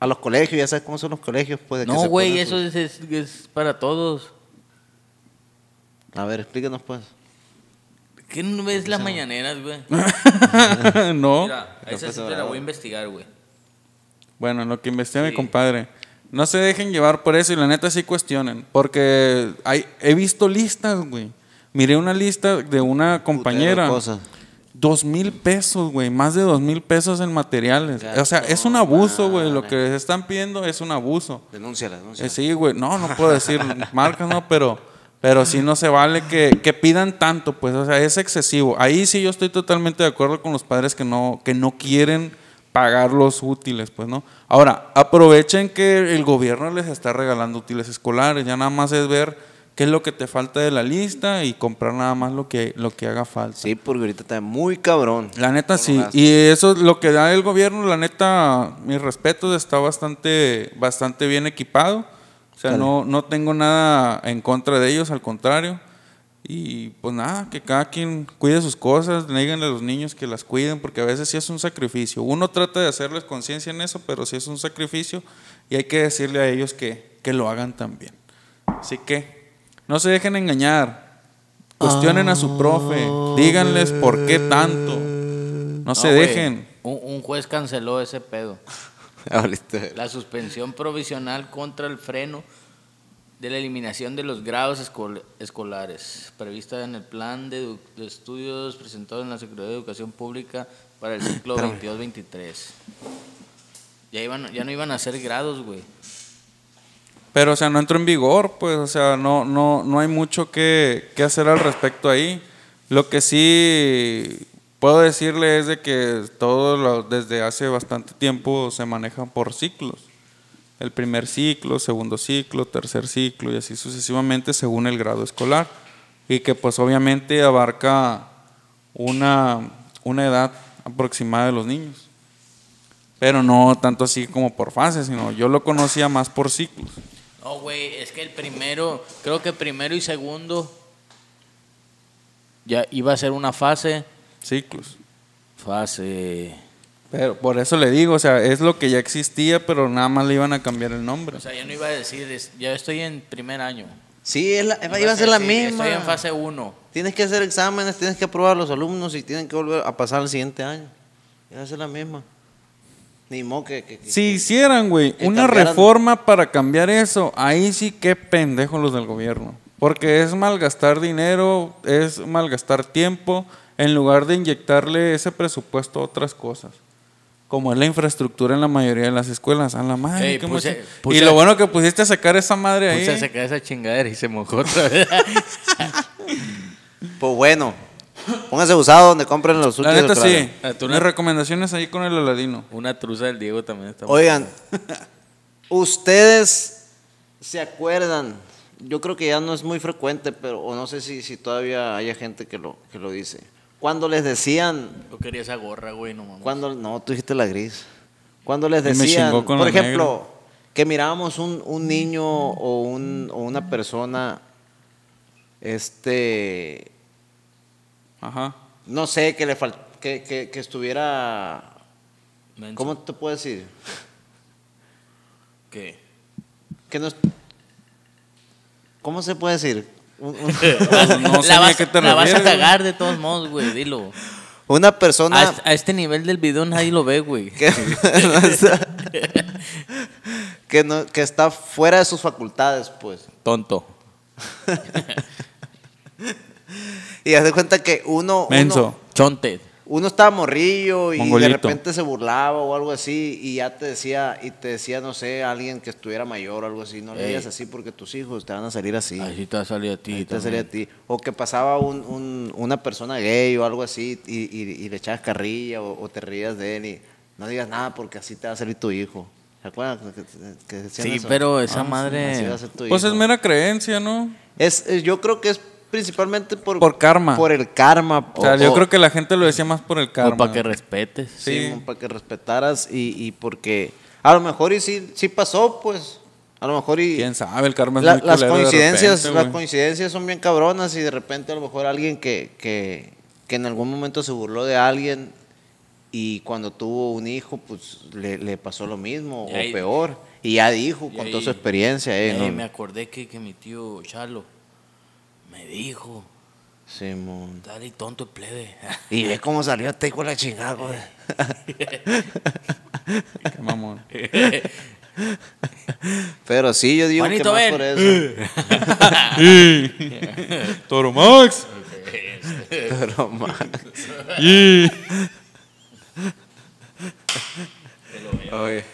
a los colegios, ya sabes cómo son los colegios. Pues, No, güey, eso sus- es, es- es para todos. A ver, explícanos pues. ¿Qué no ves las mañaneras, güey? no. Mira, a esa sí te la voy a investigar, güey. Bueno, en lo que investigué mi Sí. compadre. No se dejen llevar por eso y la neta sí cuestionen. Porque hay, he visto listas, güey. Miré una lista de una compañera. Putero. Dos mil pesos, güey. Más de dos mil pesos en materiales. o sea, es un abuso, güey. Lo que les están pidiendo es un abuso. Denúnciala, Eh, denúnciala. sí, güey. No, no puedo decir marcas, no, pero, pero sí no se vale que, que pidan tanto, pues, o sea, es excesivo. Ahí sí yo estoy totalmente de acuerdo con los padres que no, que no quieren pagar los útiles, pues, ¿no? Ahora, aprovechen que el gobierno les está regalando útiles escolares, ya nada más es ver qué es lo que te falta de la lista y comprar nada más lo que, lo que haga falta. Sí, porque ahorita está muy cabrón. La neta sí. Y eso es lo que da el gobierno, la neta, mis respetos, está bastante, bastante bien equipado. O sea, Dale. no, no tengo nada en contra de ellos, al contrario. Y pues nada, que cada quien cuide sus cosas, díganle a los niños que las cuiden, porque a veces sí es un sacrificio. Uno trata de hacerles conciencia en eso, pero sí es un sacrificio y hay que decirle a ellos que, que lo hagan también. Así que no se dejen engañar. Cuestionen a su profe, díganles por qué tanto. No, se güey, dejen. Un, un juez canceló ese pedo. Ahorita. La suspensión provisional contra el freno de la eliminación de los grados escol- escolares, prevista en el plan de, edu- de estudios presentado en la Secretaría de Educación Pública para el ciclo 22-23. Ya, iban, ya no iban a hacer grados, güey. Pero, o sea, no entró en vigor, pues, o sea, no, no, no hay mucho que, que hacer al respecto ahí. Lo que sí puedo decirle es de que todo desde hace bastante tiempo se manejan por ciclos. El primer ciclo, segundo ciclo, tercer ciclo y así sucesivamente según el grado escolar. Y que pues obviamente abarca una, una edad aproximada de los niños. Pero no tanto así como por fases, sino yo lo conocía más por ciclos. No, güey, es que el primero, creo que primero y segundo ya iba a ser una fase. Ciclos. Fase. Pero por eso le digo, o sea, es lo que ya existía, pero nada más le iban a cambiar el nombre. O sea, ya no iba a decir, es- ya estoy en primer año. Sí, es la- iba a ser la sí, misma. Estoy en fase 1. Tienes que hacer exámenes, tienes que aprobar a los alumnos y tienen que volver a pasar al siguiente año. Iba a ser la misma. Ni modo que... que- que- Si hicieran, güey, que una cambiaran- reforma para cambiar eso, ahí sí qué pendejos los del gobierno. Porque es malgastar dinero, es malgastar tiempo, en lugar de inyectarle ese presupuesto a otras cosas. Como es la infraestructura en la mayoría de las escuelas. A la madre. Ey, qué puse- mochi- puse- y lo bueno que pusiste a sacar esa madre ahí. Puse a sacar esa chingadera y se mojó otra vez. Pues bueno, póngase usado donde compren los La neta sí. no- recomendaciones ahí con el Aladino. Una truza del Diego también está Oigan, ustedes se acuerdan, yo creo que ya no es muy frecuente, pero o no sé si, si todavía haya gente que lo, que lo dice. Cuando les decían, Yo quería esa gorra, güey, no mames. cuando, no, tú dijiste la gris. Cuando les me decían, con por ejemplo, que mirábamos un, un niño o, un, o una persona, este, Ajá. no sé, que le fal- que, que, que estuviera, Menso. ¿cómo te puedo decir? ¿Qué? Que no es- ¿Cómo se puede decir? No sé la a vas, qué te la vas a cagar de todos modos, güey, dilo. una A, persona est- a este nivel del video nadie lo ve, güey. que, no que, no- que está fuera de sus facultades, pues. Tonto. Y haz de cuenta que uno, Menso. uno, Chonte. uno estaba morrillo y Mongolito. de repente se burlaba o algo así y ya te decía, y te decía, no sé, alguien que estuviera mayor o algo así, no le digas así porque tus hijos te van a salir así. Así te va a salir a ti. Te salía a ti. O que pasaba un- un- una persona gay o algo así y, y- y le echabas carrilla o, o te rías de él y no digas nada porque así te va a salir tu hijo. ¿Se acuerdan? Que, que Sí, eso? pero esa Ah, sí, madre- así va a ser tu Pues hijo. es mera creencia, ¿no? Es- es- yo creo que es principalmente por, Por karma. Por el karma. O sea, yo creo que la gente lo decía más por el karma. O para que respetes. Sí, Sí. para que respetaras y, y porque a lo mejor y sí, sí pasó, pues. A lo mejor y... Quién sabe, el karma es La- muy las culero de coincidencias repente, las coincidencias son bien cabronas y de repente a lo mejor alguien que, que, que en algún momento se burló de alguien y cuando tuvo un hijo pues le, le pasó lo mismo Y ahí- o peor y ya dijo y con ahí- toda su experiencia eh, Eh, ¿no? Me acordé que, que mi tío Chalo me dijo, Simón. dale tonto el plebe. y ve cómo salió este de la chingada güey. Qué mamón. pero sí yo digo Juanito, que más ven. por eso Toro Max. más Y- Oye.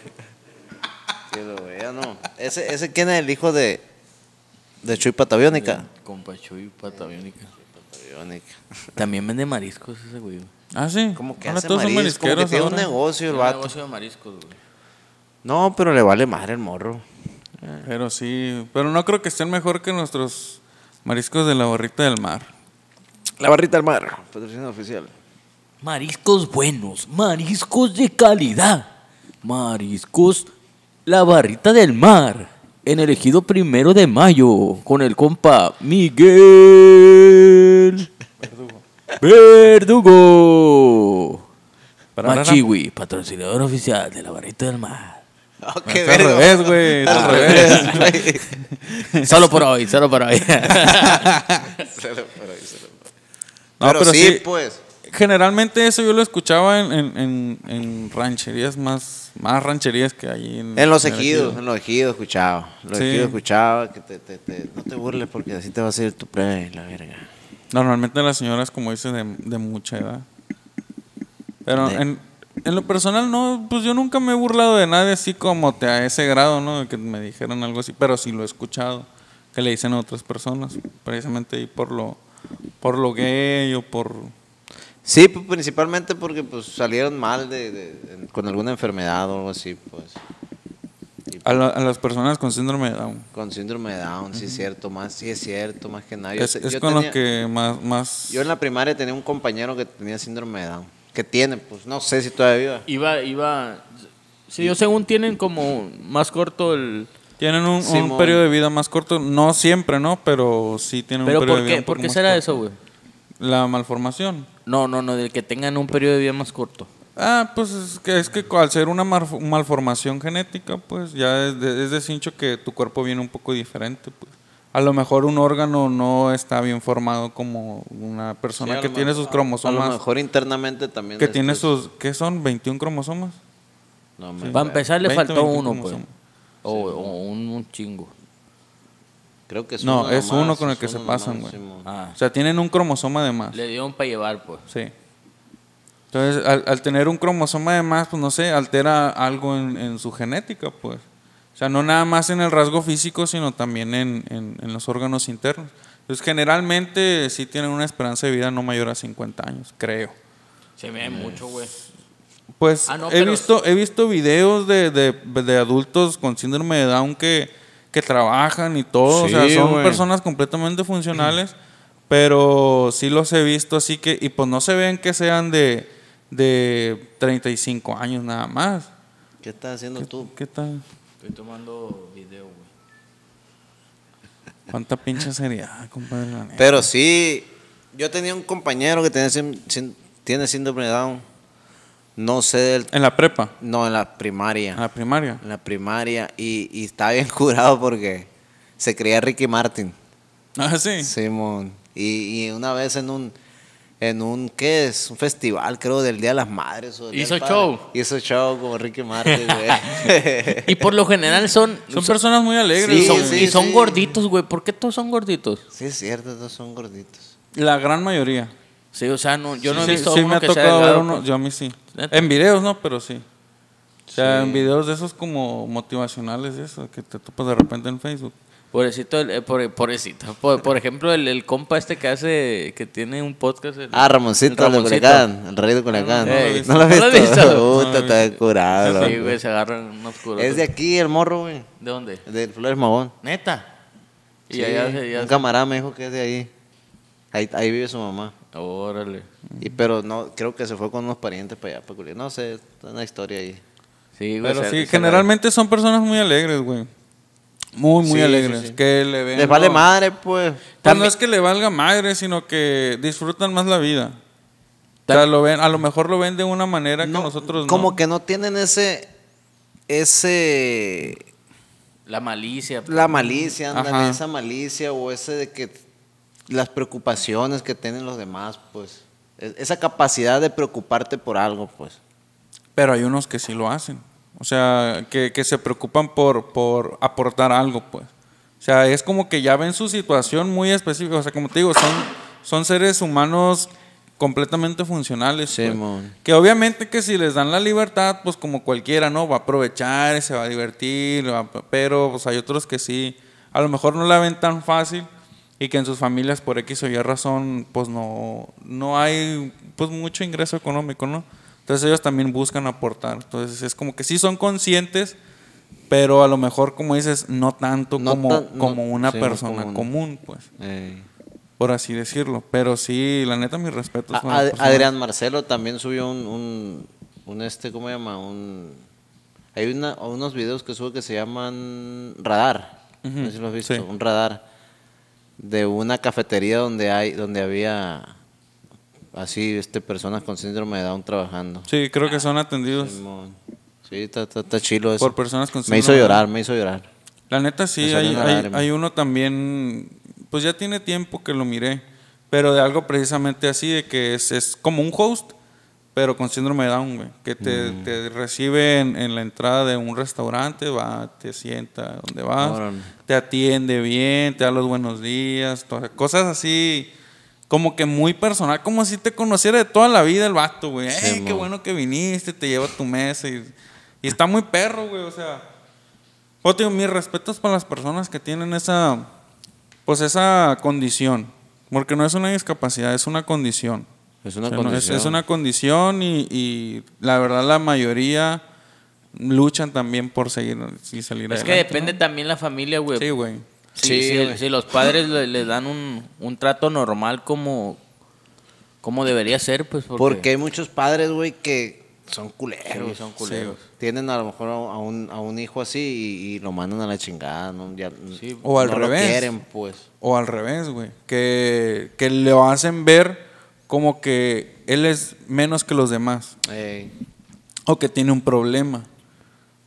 Que lo vea, no. Ese, ese quién es el hijo de, de Chuy Pataviónica. Compa Chuy. Pataviónica. También vende mariscos ese güey. Ah, sí. Como que Ahora hace todos son mariscos, como que marisqueros tiene un ahora. negocio el vato. negocio de mariscos, güey. No, pero le vale madre el morro. Pero sí. Pero no creo que estén mejor que nuestros mariscos de la barrita del mar. La barrita del mar, patrocinio oficial. Mariscos buenos, mariscos de calidad. Mariscos La Barrita del Mar. En el ejido primero de mayo. Con el compa Miguel. Verdugo. Pararara. Machiwi, patrocinador oficial de La Barrita del Mar. Oh, Está al revés, güey. está al revés. Solo por hoy, solo por hoy. No, pero, pero sí, sí. pues. Generalmente eso yo lo escuchaba en, en, en- en rancherías más, más rancherías que hay en, En los ejidos, ejido. en los ejidos escuchaba. Los Sí. ejidos escuchaba que te, te- te- no te burles porque así te va a salir tu play, la verga. Normalmente las señoras, como dice, de, de mucha edad. Pero De- en, en lo personal, no, pues yo nunca me he burlado de nadie así como te, a ese grado, ¿no? De que me dijeran algo así, pero sí lo he escuchado, que le dicen a otras personas, precisamente ahí por lo, por lo gay o por... Sí, pues, principalmente porque pues salieron mal de, de- con alguna enfermedad o algo así, pues. Y, A, la- a las personas con síndrome de Down. Con síndrome de Down, sí es cierto, más, sí es cierto, más que nada. Yo Es, te- es yo con tenía- los que más... más Yo en la primaria tenía un compañero que tenía síndrome de Down. Que tiene, pues no sé si todavía viva. iba, iba. Sí, yo según tienen como más corto el. Tienen un, un periodo de vida más corto, no siempre, ¿no? Pero sí tienen Pero un periodo ¿por de vida un ¿Por qué será corto. eso, güey? La malformación. No, no, no, del que tengan un periodo de vida más corto. Ah, pues es que, es que al ser una malformación genética, pues ya es de, es de cincho que tu cuerpo viene un poco diferente. Pues. A lo mejor un órgano no está bien formado como una persona Sí, a que tiene sus A cromosomas. lo mejor internamente también. que tiene sus, ¿qué son? ¿21 cromosomas? No, me Para empezar le 20, faltó 21 uno, pues. O, o un, un chingo. Creo que es No, uno es nomás, uno con el es que se pasan, güey. Ah, O sea, tienen un cromosoma de más. le dieron para llevar, pues. Sí. Entonces, al, al tener un cromosoma de más, pues no sé, altera algo en, en su genética, pues. O sea, no nada más en el rasgo físico, sino también en, en- en los órganos internos. Entonces, generalmente sí tienen una esperanza de vida no mayor a 50 años, creo. Se ve mucho, güey. Pues Ah, no, he, pero- visto, he visto videos de, de- de adultos con síndrome de Down que, que trabajan y todo. o sea, son personas completamente funcionales, pero sí los he visto así que, y pues no se ven que sean de, de 35 años nada más. ¿Qué estás haciendo tú? ¿Qué tal? Estoy tomando video, güey. ¿Cuánta pinche seriedad, compadre? Pero sí, yo tenía un compañero que tiene, tiene síndrome de Down. No sé del... En la prepa, No, en la primaria. en la primaria. En la primaria. Y, y estaba bien curado porque se creía Ricky Martin. Ah, sí. Simón. Y, y una vez en un, en un, ¿qué es? Un festival, creo, del Día de las Madres. o del Hizo show. Hizo show como Ricky Martin, güey. Y por lo general son. Son personas muy alegres. y son, güey. sí, y son sí. gorditos, güey. ¿Por qué todos son gorditos? sí, es cierto, todos son gorditos. La gran mayoría. Sí, o sea, no, yo no he visto sí uno me ha que sea tocado ver delgado, uno, pues. yo a mí sí. ¿Neta? En videos no, pero sí. O sea, Sí. en videos de esos como motivacionales, eso, que te topas de repente en Facebook. Pobrecito, el- eh, por, pobrecito. Por, por ejemplo, el, el compa este que hace, que tiene un podcast. el- Ah, Ramoncito, el el de Culiacán, el rey de Culiacán. no lo he Ey, visto. ¿No lo has ¿No lo has visto? Puta, está curado. Sí, güey, se agarran unos curos. Es de aquí el morro, güey. ¿De dónde? Del Flores Magón. Neta. Y Sí, allá ya un camarada me dijo que es de ahí. Ahí, ahí vive su mamá. Órale. Y pero no, creo que se fue con unos parientes para allá, para Culiacán. No sé, una historia ahí. Sí, güey. Pero sí, generalmente son personas muy alegres, güey. Muy, muy Sí, alegres. sí. Que le ven. Les vale lo- madre, pues. Pues no es que le valga madre, sino que disfrutan más la vida. O sea, lo ven, a lo mejor lo ven de una manera No, que nosotros como no. que no tienen ese ese La malicia. pues. la malicia, ándale, esa malicia o ese de que las preocupaciones que tienen los demás, pues es- esa capacidad de preocuparte por algo, pues. Pero hay unos que sí lo hacen. O sea, que, que se preocupan por, por aportar algo, pues. O sea, es como que ya ven su situación muy específica. O sea, como te digo, son, son seres humanos completamente funcionales. pues. Simón. Que obviamente que si les dan la libertad, pues como cualquiera, ¿no? Va a aprovechar, se va a divertir, va a- pero pues hay otros que sí, a lo mejor no la ven tan fácil y que en sus familias por X o Y razón, pues no, no hay pues mucho ingreso económico, ¿no? Entonces ellos también buscan aportar. Entonces es como que sí son conscientes, pero a lo mejor, como dices, no tanto No como, no- como una sí, persona común, pues, por así decirlo. Pero sí, la neta, mis respetos. A- Ad-. Adrián Marcelo también subió un, un, un este, ¿cómo se llama? Un, hay una, unos videos que sube que se llaman Radar. No sé si lo has visto. sí. Un radar de una cafetería donde hay, donde había así este personas con síndrome de Down trabajando. Sí, creo que son atendidos Simón. Sí, está, está, está chilo eso. por personas con me hizo síndrome llorar, me hizo llorar. La neta sí, hay, hay, hay uno también, pues ya tiene tiempo que lo miré, pero de algo precisamente así, de que es, es como un host, pero con síndrome de Down, güey, que te, Mm. te recibe en, en la entrada de un restaurante, va, te sienta donde vas, Órale. te atiende bien, te da los buenos días, todas- cosas así, como que muy personal, como si te conociera de toda la vida el vato, güey. Sí, "Ey, qué bueno que viniste, te lleva a tu mesa y, y está muy perro, güey, o sea. Pues, digo, mis respetos para las personas que tienen esa, pues esa condición, porque no es una discapacidad, es una condición. Es una O sea, no, es- condición. es, una condición y, y la verdad la mayoría luchan también por seguir y salir Es que adelante, depende también la familia, güey. ¿no? Sí, güey. Si, Sí, si- los padres le, le dan un, un trato normal como, como debería ser, pues porque, Porque hay muchos padres, güey, que son culeros. Sí, son culeros. Tienen a lo mejor a un, a un hijo así y, y lo mandan a la chingada, ¿no? Ya, Sí. O al no revés. Lo quieren, pues. O al revés, güey. Que, que le hacen ver como que él es menos que los demás. O que tiene un problema.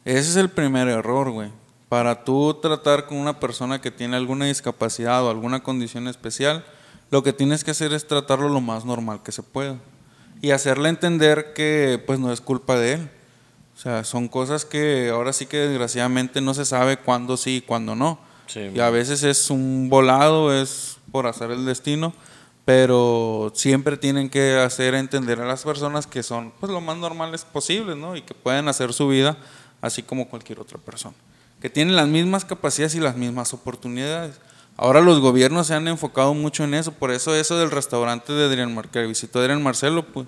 Ese es el primer error, güey. Para tú tratar con una persona que tiene alguna discapacidad o alguna condición especial, lo que tienes que hacer es tratarlo lo más normal que se pueda. Y hacerle entender que pues no es culpa de él. O sea, son cosas que ahora sí que desgraciadamente no se sabe cuándo sí y cuándo no. Sí, y a veces es un volado, es por hacer el destino, pero siempre tienen que hacer entender a las personas que son pues lo más normales posibles, ¿no? Y que pueden hacer su vida así como cualquier otra persona. Que tienen las mismas capacidades y las mismas oportunidades. Ahora los gobiernos se han enfocado mucho en eso, por eso eso del restaurante de Adrián Mar que visitó Adrián Marcelo, pues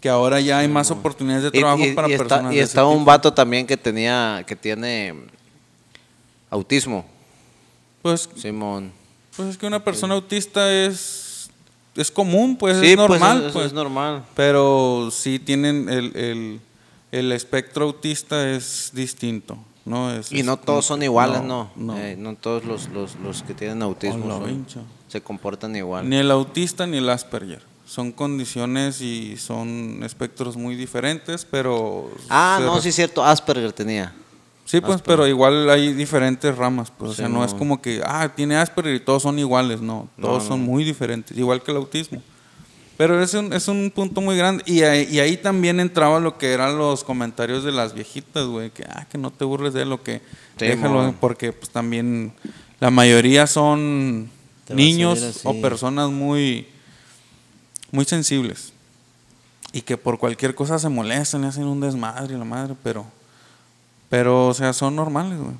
que ahora ya hay más oportunidades de trabajo y, para y está- personas. y estaba un vato también que tenía, que tiene autismo. Pues, Simón. pues es que una persona autista es, es común, pues sí, es normal. pues, es- pues. es normal. Pero sí tienen el, el, el espectro autista es distinto, ¿no? Es, Y no todos son iguales, ¿no? No. Eh, no todos los, los, los que tienen autismo son- se comportan igual. Ni el autista ni el Asperger. Son condiciones y son espectros muy diferentes, pero... Ah, no, sí es cierto, Asperger tenía. Sí, pues, pero igual hay diferentes ramas, pues, o sea, no, es como que, ah, tiene Asperger y todos son iguales, no, todos No, son muy diferentes, igual que el autismo. Pero es un, es un punto muy grande, y ahí, y ahí también entraba lo que eran los comentarios de las viejitas, güey, que, ah, que no te burles de lo que, Sí, déjalo, porque pues también la mayoría son niños o personas muy, muy sensibles. Y que por cualquier cosa se molestan y hacen un desmadre y la madre, pero, pero, o sea, son normales, güey.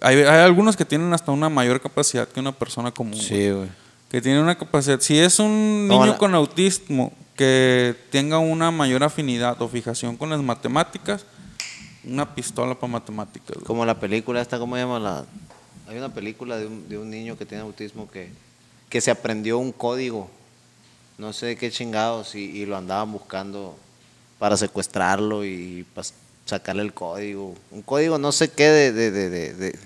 Hay, hay algunos que tienen hasta una mayor capacidad que una persona común. güey. güey. Que tienen una capacidad. Si es un niño con autismo que tenga una mayor afinidad o fijación con las matemáticas, una pistola para matemáticas. güey. Como la película esta, ¿cómo se llama? La... Hay una película de un, de un niño que tiene autismo que, que se aprendió un código, no sé qué chingados, y, y lo andaban buscando para secuestrarlo y para sacarle el código. Un código no sé qué de, de- de- de-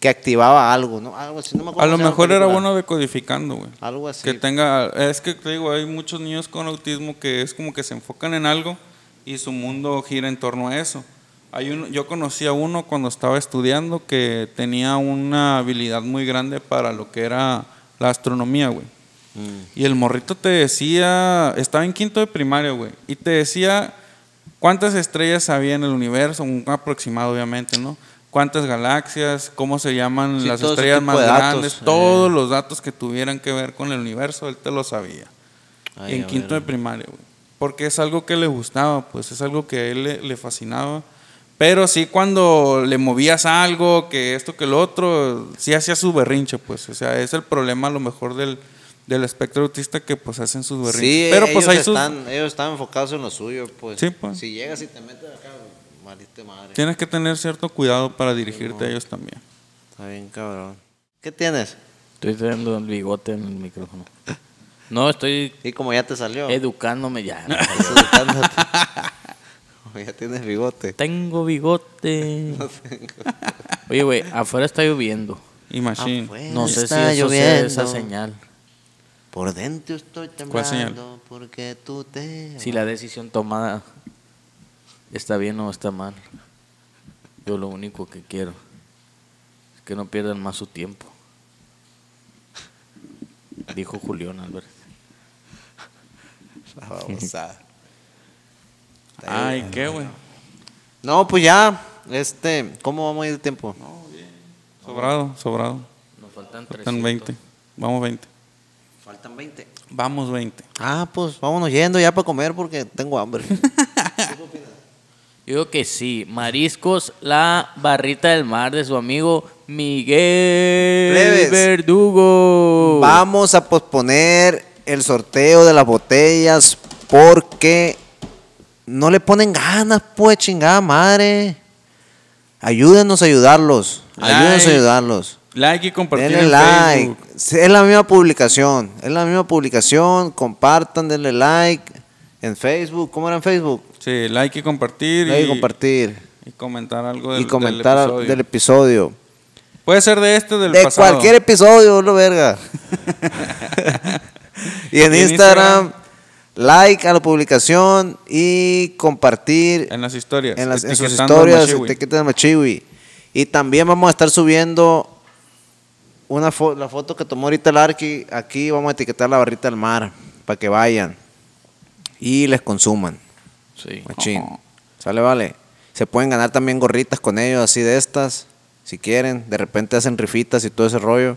que activaba algo, ¿no? Algo así, no me acuerdo A lo mejor era bueno decodificando, güey. Algo así. Que tenga, es que te digo, hay muchos niños con autismo que es como que se enfocan en algo y su mundo gira en torno a eso. Hay uno, yo conocí a uno cuando estaba estudiando que tenía una habilidad muy grande para lo que era la astronomía, güey. Mm. Y el morrito te decía, estaba en quinto de primaria, güey, y te decía cuántas estrellas había en el universo, un aproximado, obviamente, ¿no? Cuántas galaxias, cómo se llaman Sí, las estrellas más datos, grandes, eh. todos los datos que tuvieran que ver con el universo, él te lo sabía. Ay, en quinto ver. de primaria, güey. Porque es algo que le gustaba, pues es algo que a él le, le fascinaba. Pero sí cuando le movías algo, que esto, que lo otro, sí hacía su berrinche, pues. O sea, es el problema a lo mejor del, del espectro autista que pues hacen sus berrinches. Sí, Pero pues ellos, sus... están, ellos están enfocados en lo suyo, pues. Sí, pues. Si llegas y te metes acá, maliste madre. Tienes que tener cierto cuidado para dirigirte a ellos también. Está bien, cabrón. ¿Qué tienes? Estoy teniendo el bigote en el micrófono. No, estoy Y como ya te salió. educándome ya. Educándote. Como ya tienes bigote. Tengo bigote. Oye, güey, afuera está lloviendo. Afuera No sé si está eso sea esa lloviendo. señal. Por dentro estoy temblando. ¿Cuál señal? Porque tú te. Si la decisión tomada está bien o está mal. Yo lo único que quiero es que no pierdan más su tiempo. Dijo Julián Álvarez. La babosada. Ay, qué, güey. No, pues ya. Este, ¿cómo vamos a ir de tiempo? Sobrado, sobrado. Nos faltan Faltan 300. 20. Vamos 20. Faltan 20. Vamos 20. Ah, pues vámonos yendo ya para comer porque tengo hambre. Yo digo que sí. Mariscos, la barrita del mar de su amigo Miguel Plebes. Verdugo. Vamos a posponer el sorteo de las botellas porque no le ponen ganas, pues chingada madre. Ayúdenos a ayudarlos. Ayúdenos a ayudarlos. Like y compartir Denle en like. Facebook. Es la misma publicación. Es la misma publicación. Compartan, denle like. En Facebook. ¿Cómo era en Facebook? Sí, like y compartir. Like y, y compartir. y comentar algo del, Y comentar del del episodio. Puede ser de este, del de pasado. cualquier episodio, lo verga. y en Instagram, like a la publicación y compartir En las historias. en, las, en sus historias, etiqueta de Machiwi. Y también vamos a estar subiendo una fo- la foto que tomó ahorita el Arqui. Aquí vamos a etiquetar la barrita del mar para que vayan y les consuman. Sí. Machín. ¿Sale, vale? Se pueden ganar también gorritas con ellos, así de estas, si quieren. De repente hacen rifitas y todo ese rollo.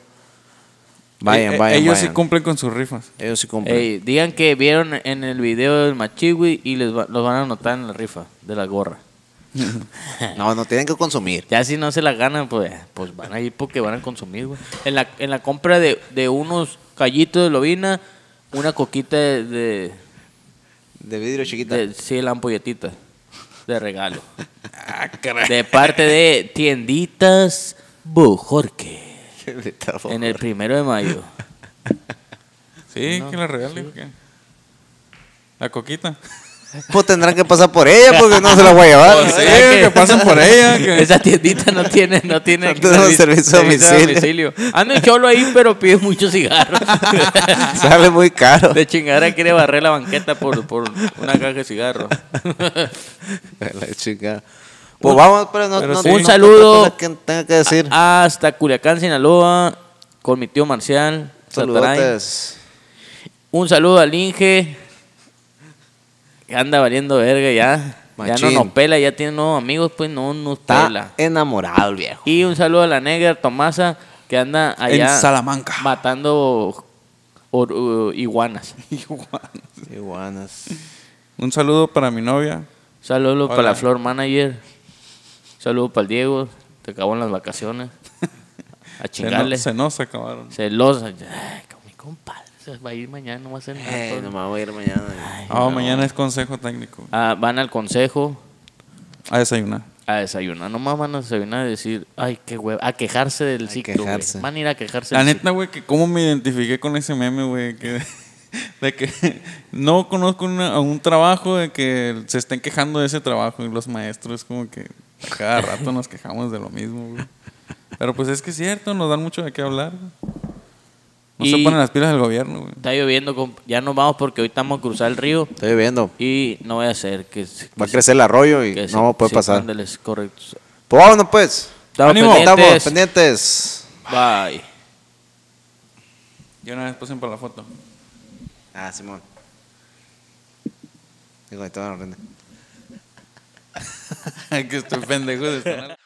Vayan, Eh, eh, vayan, Ellos sí vayan. cumplen con sus rifas. Ellos sí cumplen. Ey, digan que vieron en el video del Machiwi y les va- los van a anotar en la rifa de la gorra. No, no tienen que consumir. Ya si no se la ganan, pues, pues van a ir porque van a consumir, güey. En la, en la compra de, de unos callitos de lobina, una coquita de, de, De vidrio chiquita. de- sí, la ampolletita de regalo. De parte de Tienditas Bujorque. En el primero de mayo. Sí, que la regale. La coquita. Pues tendrán que pasar por ella porque no se la voy a llevar. Pues sí, que pasen por ella. que- Esa tiendita no tiene, no tiene No servicio a domicilio. Anda un cholo ahí, pero pide muchos cigarros. Sale muy caro. De chingada quiere barrer la banqueta por, por una caja de cigarros. La chica. Pues vamos, pero no, pero no- sí. no- Un saludo. no- que tenga que decir. Hasta Culiacán, Sinaloa, con mi tío Marcial. Saludotes. Un saludo al Inge. Que anda valiendo verga ya. Ya no nos pela, ya tiene nuevos amigos, pues no nos Está pela. enamorado el viejo. Y un saludo a la negra Tomasa, que anda allá En Salamanca. matando or- uh, iguanas. Iguanas. Un saludo para mi novia. Saludos para Hola. la Flor Manager. Saludos para el Diego. Te acabó en las vacaciones. A Se, chingarle. no- se nos acabaron. Celosa. Ay, con mi compadre. Se va a ir mañana, no va a hacer nada. Eh, todo. nomás voy a ir mañana. Ah, mañana es consejo técnico. Ah, van al consejo A desayunar. a desayunar. Nomás van a desayunar y decir, ay, qué huevo. A quejarse del ciclo. quejarse. Van a ir a quejarse La neta, güey, que cómo me identifiqué con ese meme, güey. Que, de que no conozco una- a un trabajo de que se estén quejando de ese trabajo. Y los maestros, como que a cada rato nos quejamos de lo mismo, güey. Pero pues es que es cierto, nos dan mucho de qué hablar. No se Y- ponen las pilas del gobierno, güey. Está lloviendo, ya nos vamos porque hoy estamos a cruzar el río Estoy lloviendo. y no voy a hacer que, se- Va a que crecer el arroyo y se- que se- no puede pasar. ándeles, correcto. Pues vámonos pues. Estamos ¡Ánimo! pendientes. Estamos pendientes. Bye. Y una vez pasen para la foto. Ah, Simón. Digo, ahí te van a que estoy pendejo de estar-